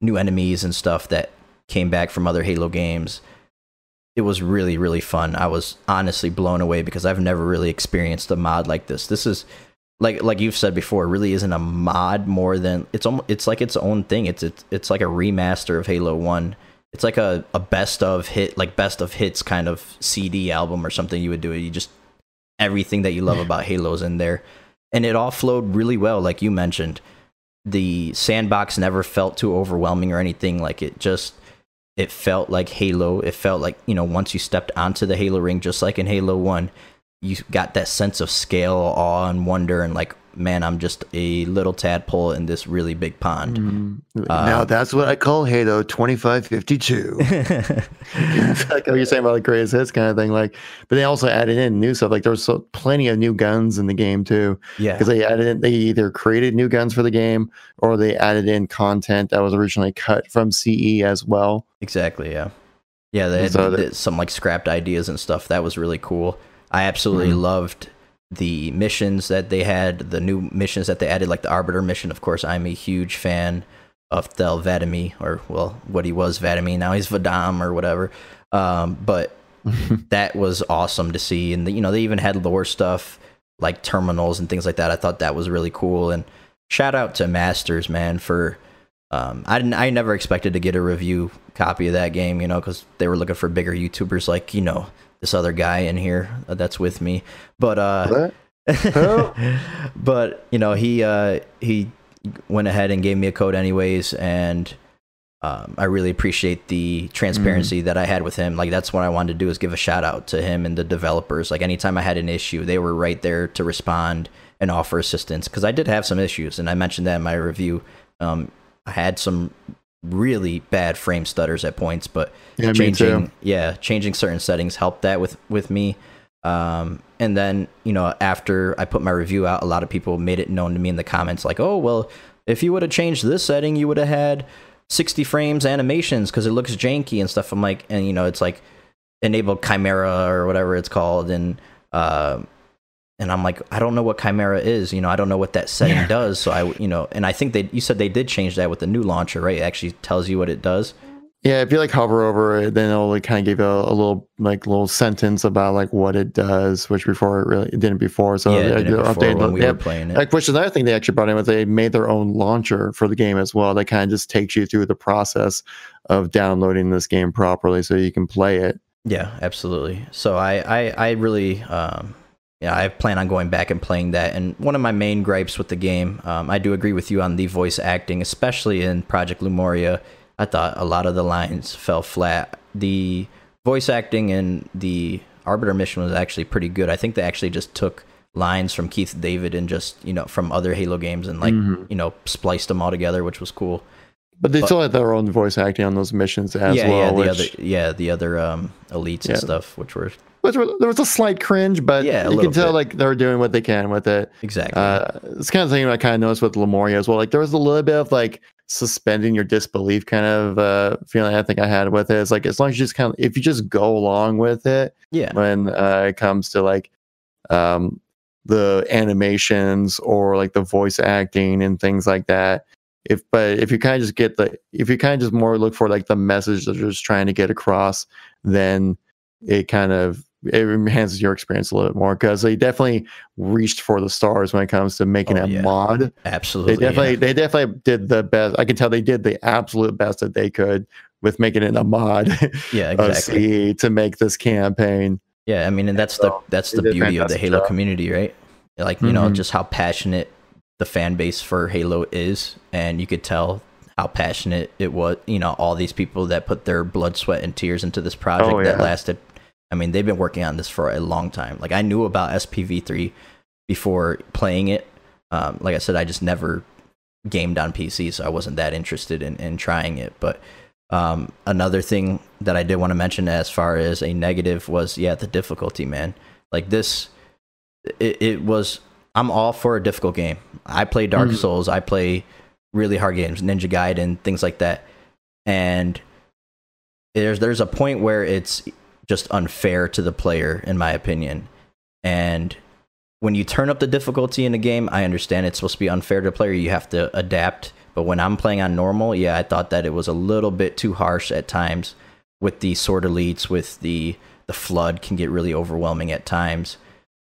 new enemies and stuff that came back from other Halo games. It was really really fun. I was honestly blown away because I've never really experienced a mod like this. This is like like you've said before, really isn't a mod more than it's almost, it's like its own thing. It's it's it's like a remaster of Halo 1. It's like a, a best of hit like best of hits kind of CD album or something you would do. It. You just everything that you love about Halo's in there and it all flowed really well like you mentioned the sandbox never felt too overwhelming or anything like it just it felt like halo. It felt like you know once you stepped onto the halo ring just like in halo 1 you got that sense of scale awe and wonder and like man, I'm just a little tadpole in this really big pond. Mm. Uh, now that's what I call Halo 2552. like what you're saying about the greatest hits kind of thing. Like, but they also added in new stuff. Like there's so, plenty of new guns in the game too. Yeah, because they added in, they either created new guns for the game or they added in content that was originally cut from CE as well. Exactly. Yeah. Yeah, they had so some like scrapped ideas and stuff. That was really cool. I absolutely mm-hmm. loved the missions that they had, the new missions that they added, like the Arbiter mission. Of course, I'm a huge fan of Thel 'Vadamee, or well, what he was 'Vadamee. Now he's Vadam or whatever. Um, but that was awesome to see, and the, you know they even had lore stuff like terminals and things like that. I thought that was really cool. And shout out to Masters, man, for um, I didn't I never expected to get a review copy of that game, you know, because they were looking for bigger YouTubers like you know this other guy in here that's with me. But uh but you know, he uh he went ahead and gave me a code anyways and um, I really appreciate the transparency mm that I had with him. Like that's what I wanted to do is give a shout out to him and the developers. Like anytime I had an issue, they were right there to respond and offer assistance because I did have some issues, and I mentioned that in my review. Um, I had some really bad frame stutters at points, but yeah, changing yeah, changing certain settings helped that with with me. Um, and then you know after I put my review out, a lot of people made it known to me in the comments like, "Oh well, if you would have changed this setting, you would have had 60 frames animations because it looks janky and stuff." I'm like, and you know, it's like enabled Chimera or whatever it's called, and uh, and I'm like, I don't know what Chimera is. You know, I don't know what that setting yeah. does. So I, you know, and I think they, you said they did change that with the new launcher, right? It actually tells you what it does. Yeah, if you like hover over it, then it'll like kind of give you a, a, little like little sentence about like what it does, which before it really it didn't before. So yeah, it didn't update when we yeah, were playing it. Like, which another thing they actually brought in was they made their own launcher for the game as well. That kind of just takes you through the process of downloading this game properly, so you can play it. Yeah, absolutely. So I I, I really um, yeah, I plan on going back and playing that. And one of my main gripes with the game, um, I do agree with you on the voice acting, especially in Project Lemuria. I thought a lot of the lines fell flat. The voice acting in the Arbiter mission was actually pretty good. I think they actually just took lines from Keith David and just you know from other Halo games and like Mhm. you know spliced them all together, which was cool. But they But- still had their own voice acting on those missions as yeah, well. yeah, the which, other yeah the other um elites Yeah. and stuff, which were which were- there was a slight cringe, but Yeah, you can tell bit. like they're doing what they can with it. exactly Uh, it's kind of thing I kind of noticed with Lemuria as well. Like there was a little bit of like suspending your disbelief kind of uh, feeling I think I had with it. It's like as long as you just kind of if you just go along with it yeah when uh, it comes to like um, the animations or like the voice acting and things like that. If but if you kind of just get the if you kind of just more look for like the message that they're just trying to get across, then it kind of it enhances your experience a little bit more because they definitely reached for the stars when it comes to making Oh, a yeah. mod. absolutely They definitely yeah. they definitely did the best. I can tell they did the absolute best that they could with making it a mod yeah exactly CE to make this campaign. Yeah, I mean, and that's the So, that's the beauty of the Halo community, right? Like you know, Mhm. just how passionate the fan base for Halo is, and you could tell how passionate it was. You know, all these people that put their blood, sweat, and tears into this project Oh, that lasted. I mean, they've been working on this for a long time. Like I knew about SPV3 before playing it. Um, like I said, I just never gamed on PC, so I wasn't that interested in, in trying it. But um, another thing that I did want to mention as far as a negative was, yeah, the difficulty, man. Like this, it, it was. I'm all for a difficult game. I play Dark Mhm. Souls. I play really hard games, Ninja Gaiden, things like that. And there's there's a point where it's just unfair to the player, in my opinion. And when you turn up the difficulty in a game, I understand it's supposed to be unfair to the player. You have to adapt. But when I'm playing on normal, yeah, I thought that it was a little bit too harsh at times with the sword elites, with the the flood can get really overwhelming at times.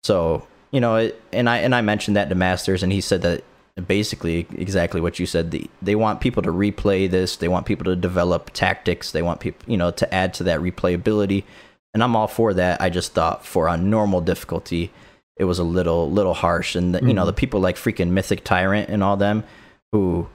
So you know, it, and I and I mentioned that to Masters, and he said that basically exactly what you said. The, they want people to replay this. They want people to develop tactics. They want people, you know, to add to that replayability. And I'm all for that. I just thought for a normal difficulty, it was a little little harsh. And the, you know, Mhm. the people like freaking Mythic Tyrant and all them who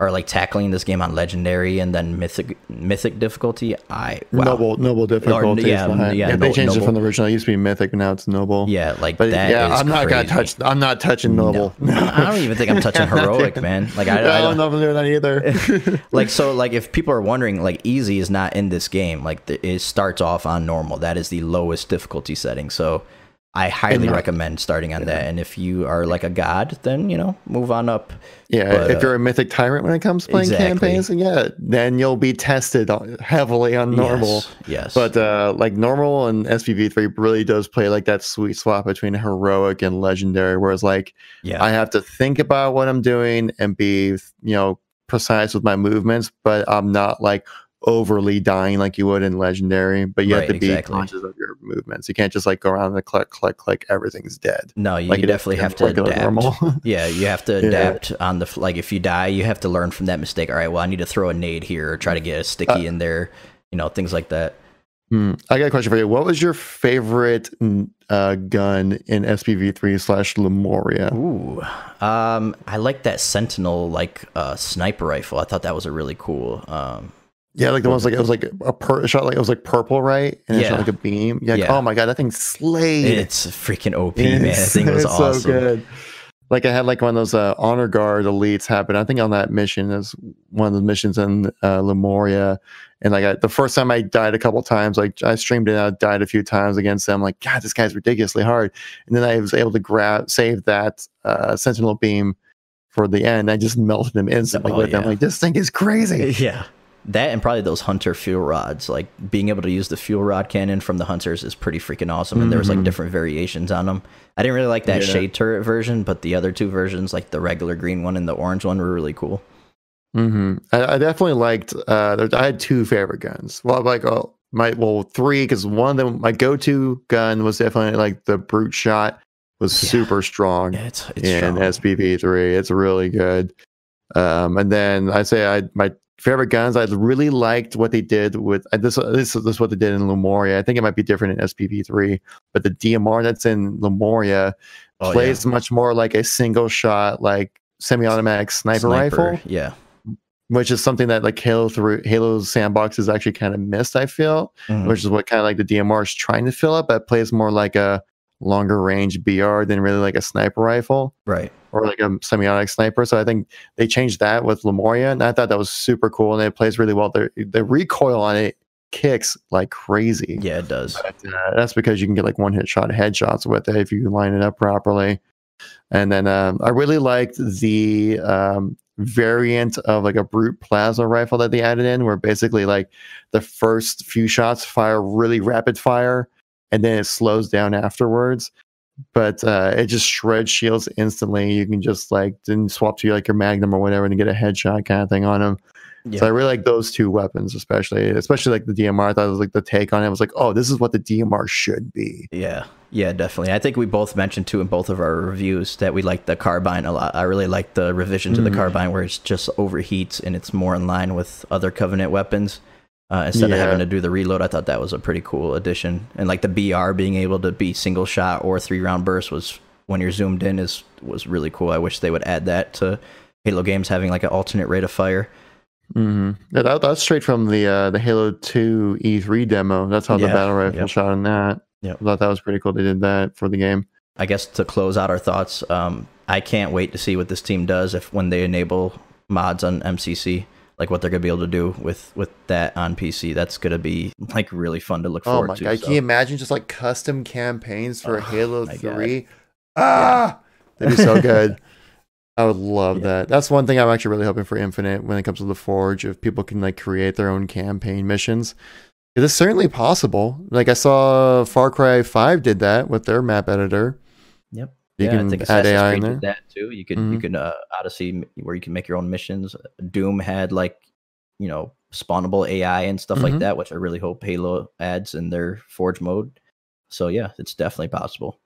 are like tackling this game on legendary and then mythic mythic difficulty. I wow. Noble, noble difficulty. yeah, yeah, yeah, they no- changed it from the original. It used to be mythic, but now it's noble. Yeah, like but that yeah, I'm not gonna touch. I'm not touching noble. No. I don't even think I'm touching heroic, man. Like I, I no, don't, I'm not doing that either. like so like if people are wondering like easy is not in this game like the, it starts off on normal that is the lowest difficulty setting so i highly And, uh, recommend starting on that. And if you are like a god then you know move on up. Yeah, But, if uh, you're a mythic tyrant when it comes to playing exactly. campaigns, yeah, then you'll be tested heavily on normal. yes, yes. But uh, like normal and SPV3 really does play like that sweet spot between heroic and legendary, whereas like yeah. I have to think about what I'm doing and be, you know, precise with my movements, but I'm not like overly dying like you would in legendary. But you Right, have to be exactly. conscious of your movements. You can't just like go around and click, click, click. Everything's dead. no you Like definitely have to adapt normal. yeah you have to Yeah. adapt on the like if you die you have to learn from that mistake all right well i need to throw a nade here or try to get a sticky Uh, in there you know things like that Hmm. I got a question for you. What was your favorite uh, gun in SPV3 slash Lemuria? Ooh, um, I like that Sentinel like uh, sniper rifle. I thought that was a really cool. Um, Yeah, like the ones like it was like a per- shot like it was like purple, right? And it shot like a beam. Yeah, like, Yeah. oh my god, that thing slayed. it's freaking OP, man. That It's- thing was it's awesome. so good. Like I had like one of those uh, honor guard elites happen. I think on that mission is one of the missions in uh, Lemuria, and like I, the first time I died a couple times, like I streamed it, I died a few times against them. Like God, this guy's ridiculously hard. And then I was able to grab save that uh, sentinel beam for the end. I just melted him instantly Oh, with them. Like this thing is crazy. Yeah, that and probably those hunter fuel rods. Like being able to use the fuel rod cannon from the hunters is pretty freaking awesome. And there was like different variations on them. I didn't really like that Yeah. shade turret version, but the other two versions, like the regular green one and the orange one, were really cool. hmm I, I definitely liked. Uh, there, I had two favorite guns. Well, like oh, my well three because one of them, my go-to gun was definitely like the brute shot was Yeah. super strong Yeah, it's it's in strong. SPV three. It's really good. Um, and then I say I my favorite guns. I really liked what they did with uh, this. This, this is what they did in Lemuria. I think it might be different in SPV three, but the DMR that's in Lemuria Oh, plays much more like a single shot, like semi-automatic sniper, rifle, Yeah. which is something that like Halo through Halo's sandbox is actually kind of missed. I feel, Mhm. which is what kind of like the DMR is trying to fill up, but it plays more like a longer range BR than really like a sniper rifle Right. Or like a semi-automatic sniper. So I think they changed that with Lemuria, and I thought that was super cool, and it plays really well. The the recoil on it kicks like crazy. Yeah, it does. But, uh, that's because you can get like one hit shot headshots with it if you line it up properly. And then um, I really liked the um, variant of like a brute plasma rifle that they added in, where basically like the first few shots fire really rapid fire, and then it slows down afterwards. But uh, it just shreds shields instantly. You can just like then swap to like your Magnum or whatever and get a headshot kind of thing on them. Yeah. So I really like those two weapons, especially, especially like the DMR. I thought it was like the take on it. I was like, oh, this is what the DMR should be. Yeah, yeah, definitely. I think we both mentioned too in both of our reviews that we like the carbine a lot. I really like the revision to the Mhm. carbine where it's just overheats and it's more in line with other Covenant weapons. Uh, instead of having to do the reload, I thought that was a pretty cool addition. And like the BR being able to be single shot or three round burst was when you're zoomed in is was really cool. I wish they would add that to Halo games having like an alternate rate of fire. Mm-hmm. Yeah, that, that's straight from the uh, the Halo Two E3 demo. That's how the battle rifle yep. shot in that. Yep. I thought that was pretty cool. They did that for the game. I guess to close out our thoughts, um, I can't wait to see what this team does if when they enable mods on MCC, like what they're gonna be able to do with with that on PC. That's gonna be like really fun to look Oh forward my to. god! so- Can you imagine just like custom campaigns for Oh Halo my God. Three? Ah, that'd be so good. I would love Yeah. that. That's one thing I'm actually really hoping for Infinite when it comes to the Forge. If people can like create their own campaign missions, it is certainly possible. Like I saw Far Cry Five did that with their map editor. Yep. You yeah, can I think add Assassin's AI in there. that too. You could you Mhm. could uh, Odyssey where you can make your own missions. Doom had like you know spawnable AI and stuff Mhm. like that, which I really hope Halo adds in their Forge mode. So yeah, it's definitely possible.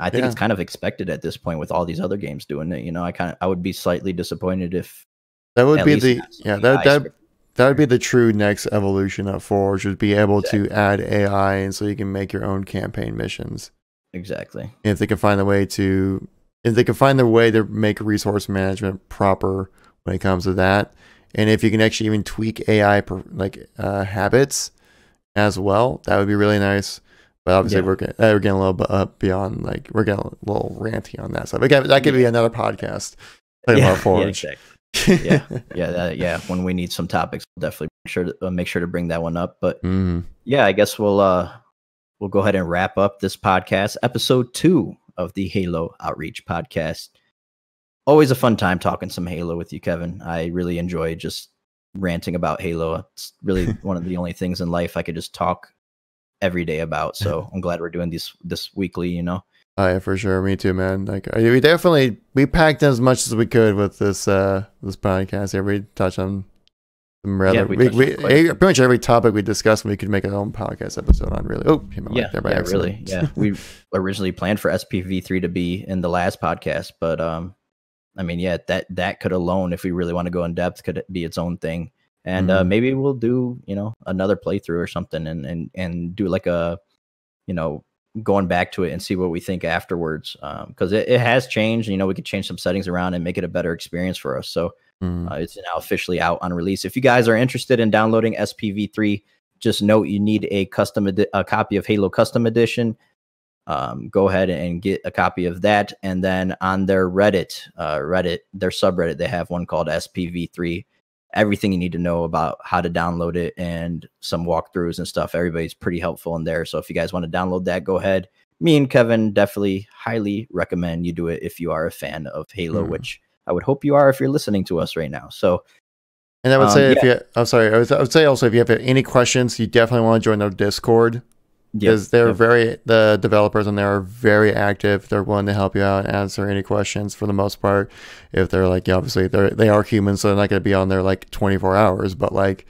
I think it's kind of expected at this point with all these other games doing it. You know, I kind of I would be slightly disappointed if That would be the yeah that that script. that would be the true next evolution of Forge would be able to add AI and so you can make your own campaign missions. Exactly. if they can find a way to if they can find their way to make resource management proper when it comes to that and if you can actually even tweak ai per, like uh, habits as well that would be really nice but obviously Yeah. we're, getting, uh, we're getting a little bit up beyond like we're getting a little ranty on that stuff again that could be another podcast talking yeah, about forge yeah, exactly. yeah, yeah, that, yeah. When we need some topics, we'll definitely make sure to uh, make sure to bring that one up. But Mhm. yeah, I guess we'll uh we'll go ahead and wrap up this podcast, episode two of the Halo Outreach podcast. Always a fun time talking some Halo with you, Kevin. I really enjoy just ranting about Halo. It's really one of the only things in life I could just talk every day about. So I'm glad we're doing this this weekly. You know, Oh yeah, for sure. Me too, man. Like we definitely we packed in as much as we could with this uh this podcast. Here we touch on some rather we we, we, a eh, pretty much every topic we discussed. We could make our own podcast episode on. Really, oh, yeah, there by yeah, accident. really, yeah. we originally planned for SPV three to be in the last podcast, but um, I mean, yeah, that that could alone, if we really want to go in depth, could be its own thing. And uh, Mhm. maybe we'll do, you know, another playthrough or something, and and and do like a, you know, going back to it and see what we think afterwards, because it, it has changed. You know, we could change some settings around and make it a better experience for us. So Mm. uh, it's now officially out on release. If you guys are interested in downloading SPV3, just note you need a custom edi- a copy of Halo Custom Edition. Um, go ahead and get a copy of that, and then on their Reddit, uh, Reddit, their subreddit, they have one called SPV3. Everything you need to know about how to download it and some walkthroughs and stuff. Everybody's pretty helpful in there. So if you guys want to download that, go ahead. Me and Kevin definitely highly recommend you do it if you are a fan of Halo, Mhm. which I would hope you are if you're listening to us right now. So And I would Um, say if you, I'm sorry, I would, I would say also if you have any questions, you definitely want to join their Discord yeah, because they're yeah, very the developers and they are very active. They're willing to help you out, and answer any questions for the most part. If they're like, yeah, obviously they're they are humans, so they're not going to be on there like 24 hours, but like.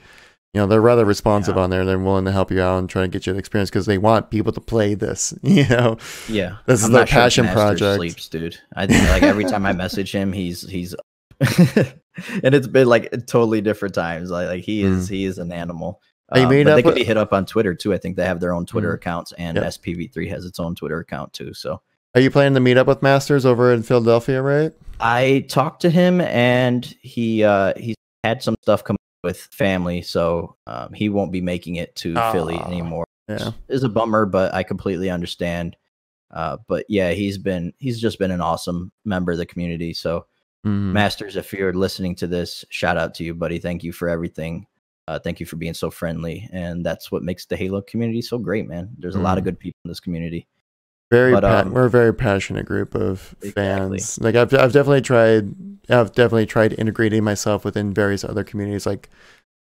You know, they're rather responsive Yeah. on there. They're willing to help you out and try to get you the experience because they want people to play this. You know, yeah. this is I'm their sure passion project. Sleeps, dude. I think like every time I message him, he's he's and it's been like totally different times. Like, like he is Mm. he is an animal. Um, they could be hit up on Twitter too. I think they have their own Twitter Mm. accounts, and Yep. SPV3 has its own Twitter account too. So Are you planning to meet up with Masters over in Philadelphia, right? I talked to him, and he uh he had some stuff come with family, so um, he won't be making it to Philly anymore. Yeah. is a bummer, but I completely understand. Uh, but yeah, he's been he's just been an awesome member of the community. So Mhm. Masters, if you're listening to this, shout out to you, buddy. Thank you for everything. Uh, thank you for being so friendly, and that's what makes the Halo community so great, man. There's a lot of Mhm. good people in this community. Very But, pa- um, we're a very passionate group of Exactly. fans like I've, I've definitely tried i've definitely tried integrating myself within various other communities like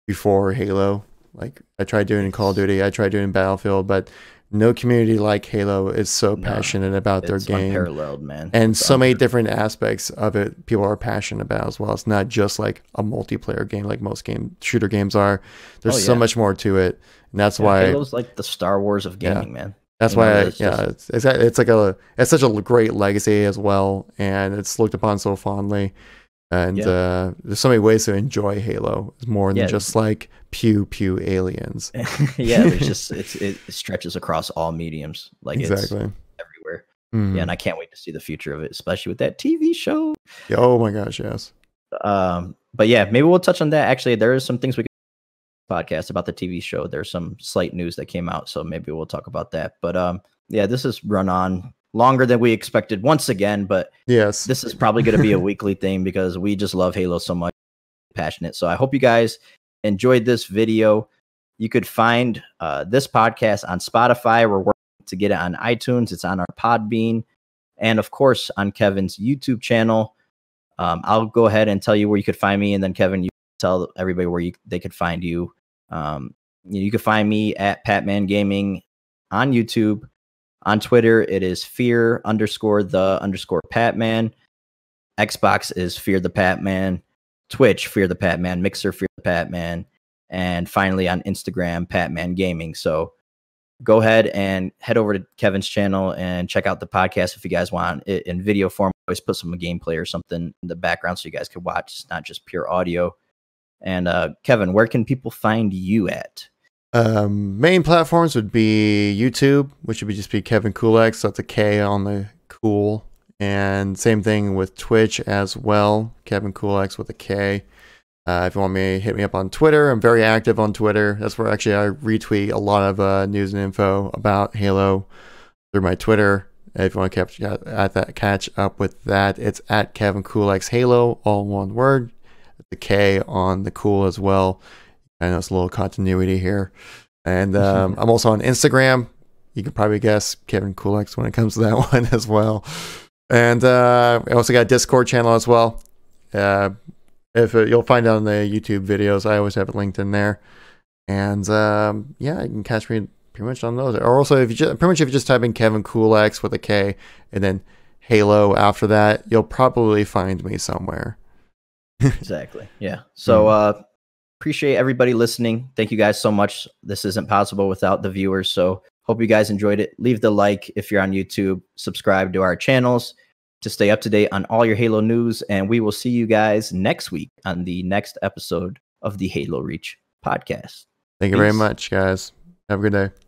before halo like i tried doing call of duty i tried doing battlefield but no community like halo is so No, passionate about their It's game unparalleled, man. and It's so many different aspects of it people are passionate about as well it's not just like a multiplayer game like most game shooter games are there's Oh, so much more to it and that's Yeah, why Halo's like the Star Wars of Yeah. gaming, man. That's You know, why, I, it's yeah, just- it's, it's it's like a it's such a great legacy as well, and it's looked upon so fondly. And Yeah. uh, there's so many ways to enjoy Halo. It's more than Yeah. just like pew pew aliens. yeah, there's just it's, it stretches across all mediums, like it's exactly. everywhere. Mhm. Yeah, and I can't wait to see the future of it, especially with that TV show. Oh my gosh, yes. Um, but yeah, maybe we'll touch on that. Actually, there are some things we podcast about the TV show. There's some slight news that came out, so maybe we'll talk about that. But um, yeah, this has run on longer than we expected once again, but Yes. this is probably going to be a weekly thing because we just love Halo so much, passionate. So I hope you guys enjoyed this video. You could find uh, this podcast on Spotify. We're working to get it on iTunes. It's on our Podbean, and of course on Kevin's YouTube channel. Um, I'll go ahead and tell you where you could find me, and then Kevin, you tell everybody where you they could find you. Um, you, you can find me at Patman Gaming on YouTube. On Twitter, it is fear underscore the underscore Patman. Xbox is Fear the Patman. Twitch, Fear the Patman. Mixer, Fear the Patman. And finally on Instagram, Patman Gaming. So go ahead and head over to Kevin's channel and check out the podcast if you guys want it in video form. Always put some gameplay or something in the background so you guys can watch. It's not just pure audio. And uh, Kevin, where can people find you at? Um, main platforms would be YouTube, which would be just be Kevin Koolx. That's a K on the cool. And same thing with Twitch as well, Kevin Koolx with a K. Uh, if you want me, hit me up on Twitter. I'm very active on Twitter. That's where actually I retweet a lot of uh, news and info about Halo through my Twitter. If you want to catch at that catch up with that, it's at Kevin Koolx Halo, all one word. The K on the cool as well. I know it's a little continuity here. And um, I'm also on Instagram. You can probably guess Kevin Koolx when it comes to that one as well. And uh, I also got a Discord channel as well. Uh, if it, you'll find it on the YouTube videos, I always have it linked in there. And um, yeah, you can catch me pretty much on those. Or also, if you just, pretty much if you just type in Kevin Koolx with a K and then Halo after that, you'll probably find me somewhere. exactly. Yeah. So uh appreciate everybody listening. Thank you guys so much. This isn't possible without the viewers. So hope you guys enjoyed it. Leave the like if you're on YouTube, subscribe to our channels to stay up to date on all your Halo news. And we will see you guys next week on the next episode of the Halo Reach podcast. Thank you very much, guys. Have a good day.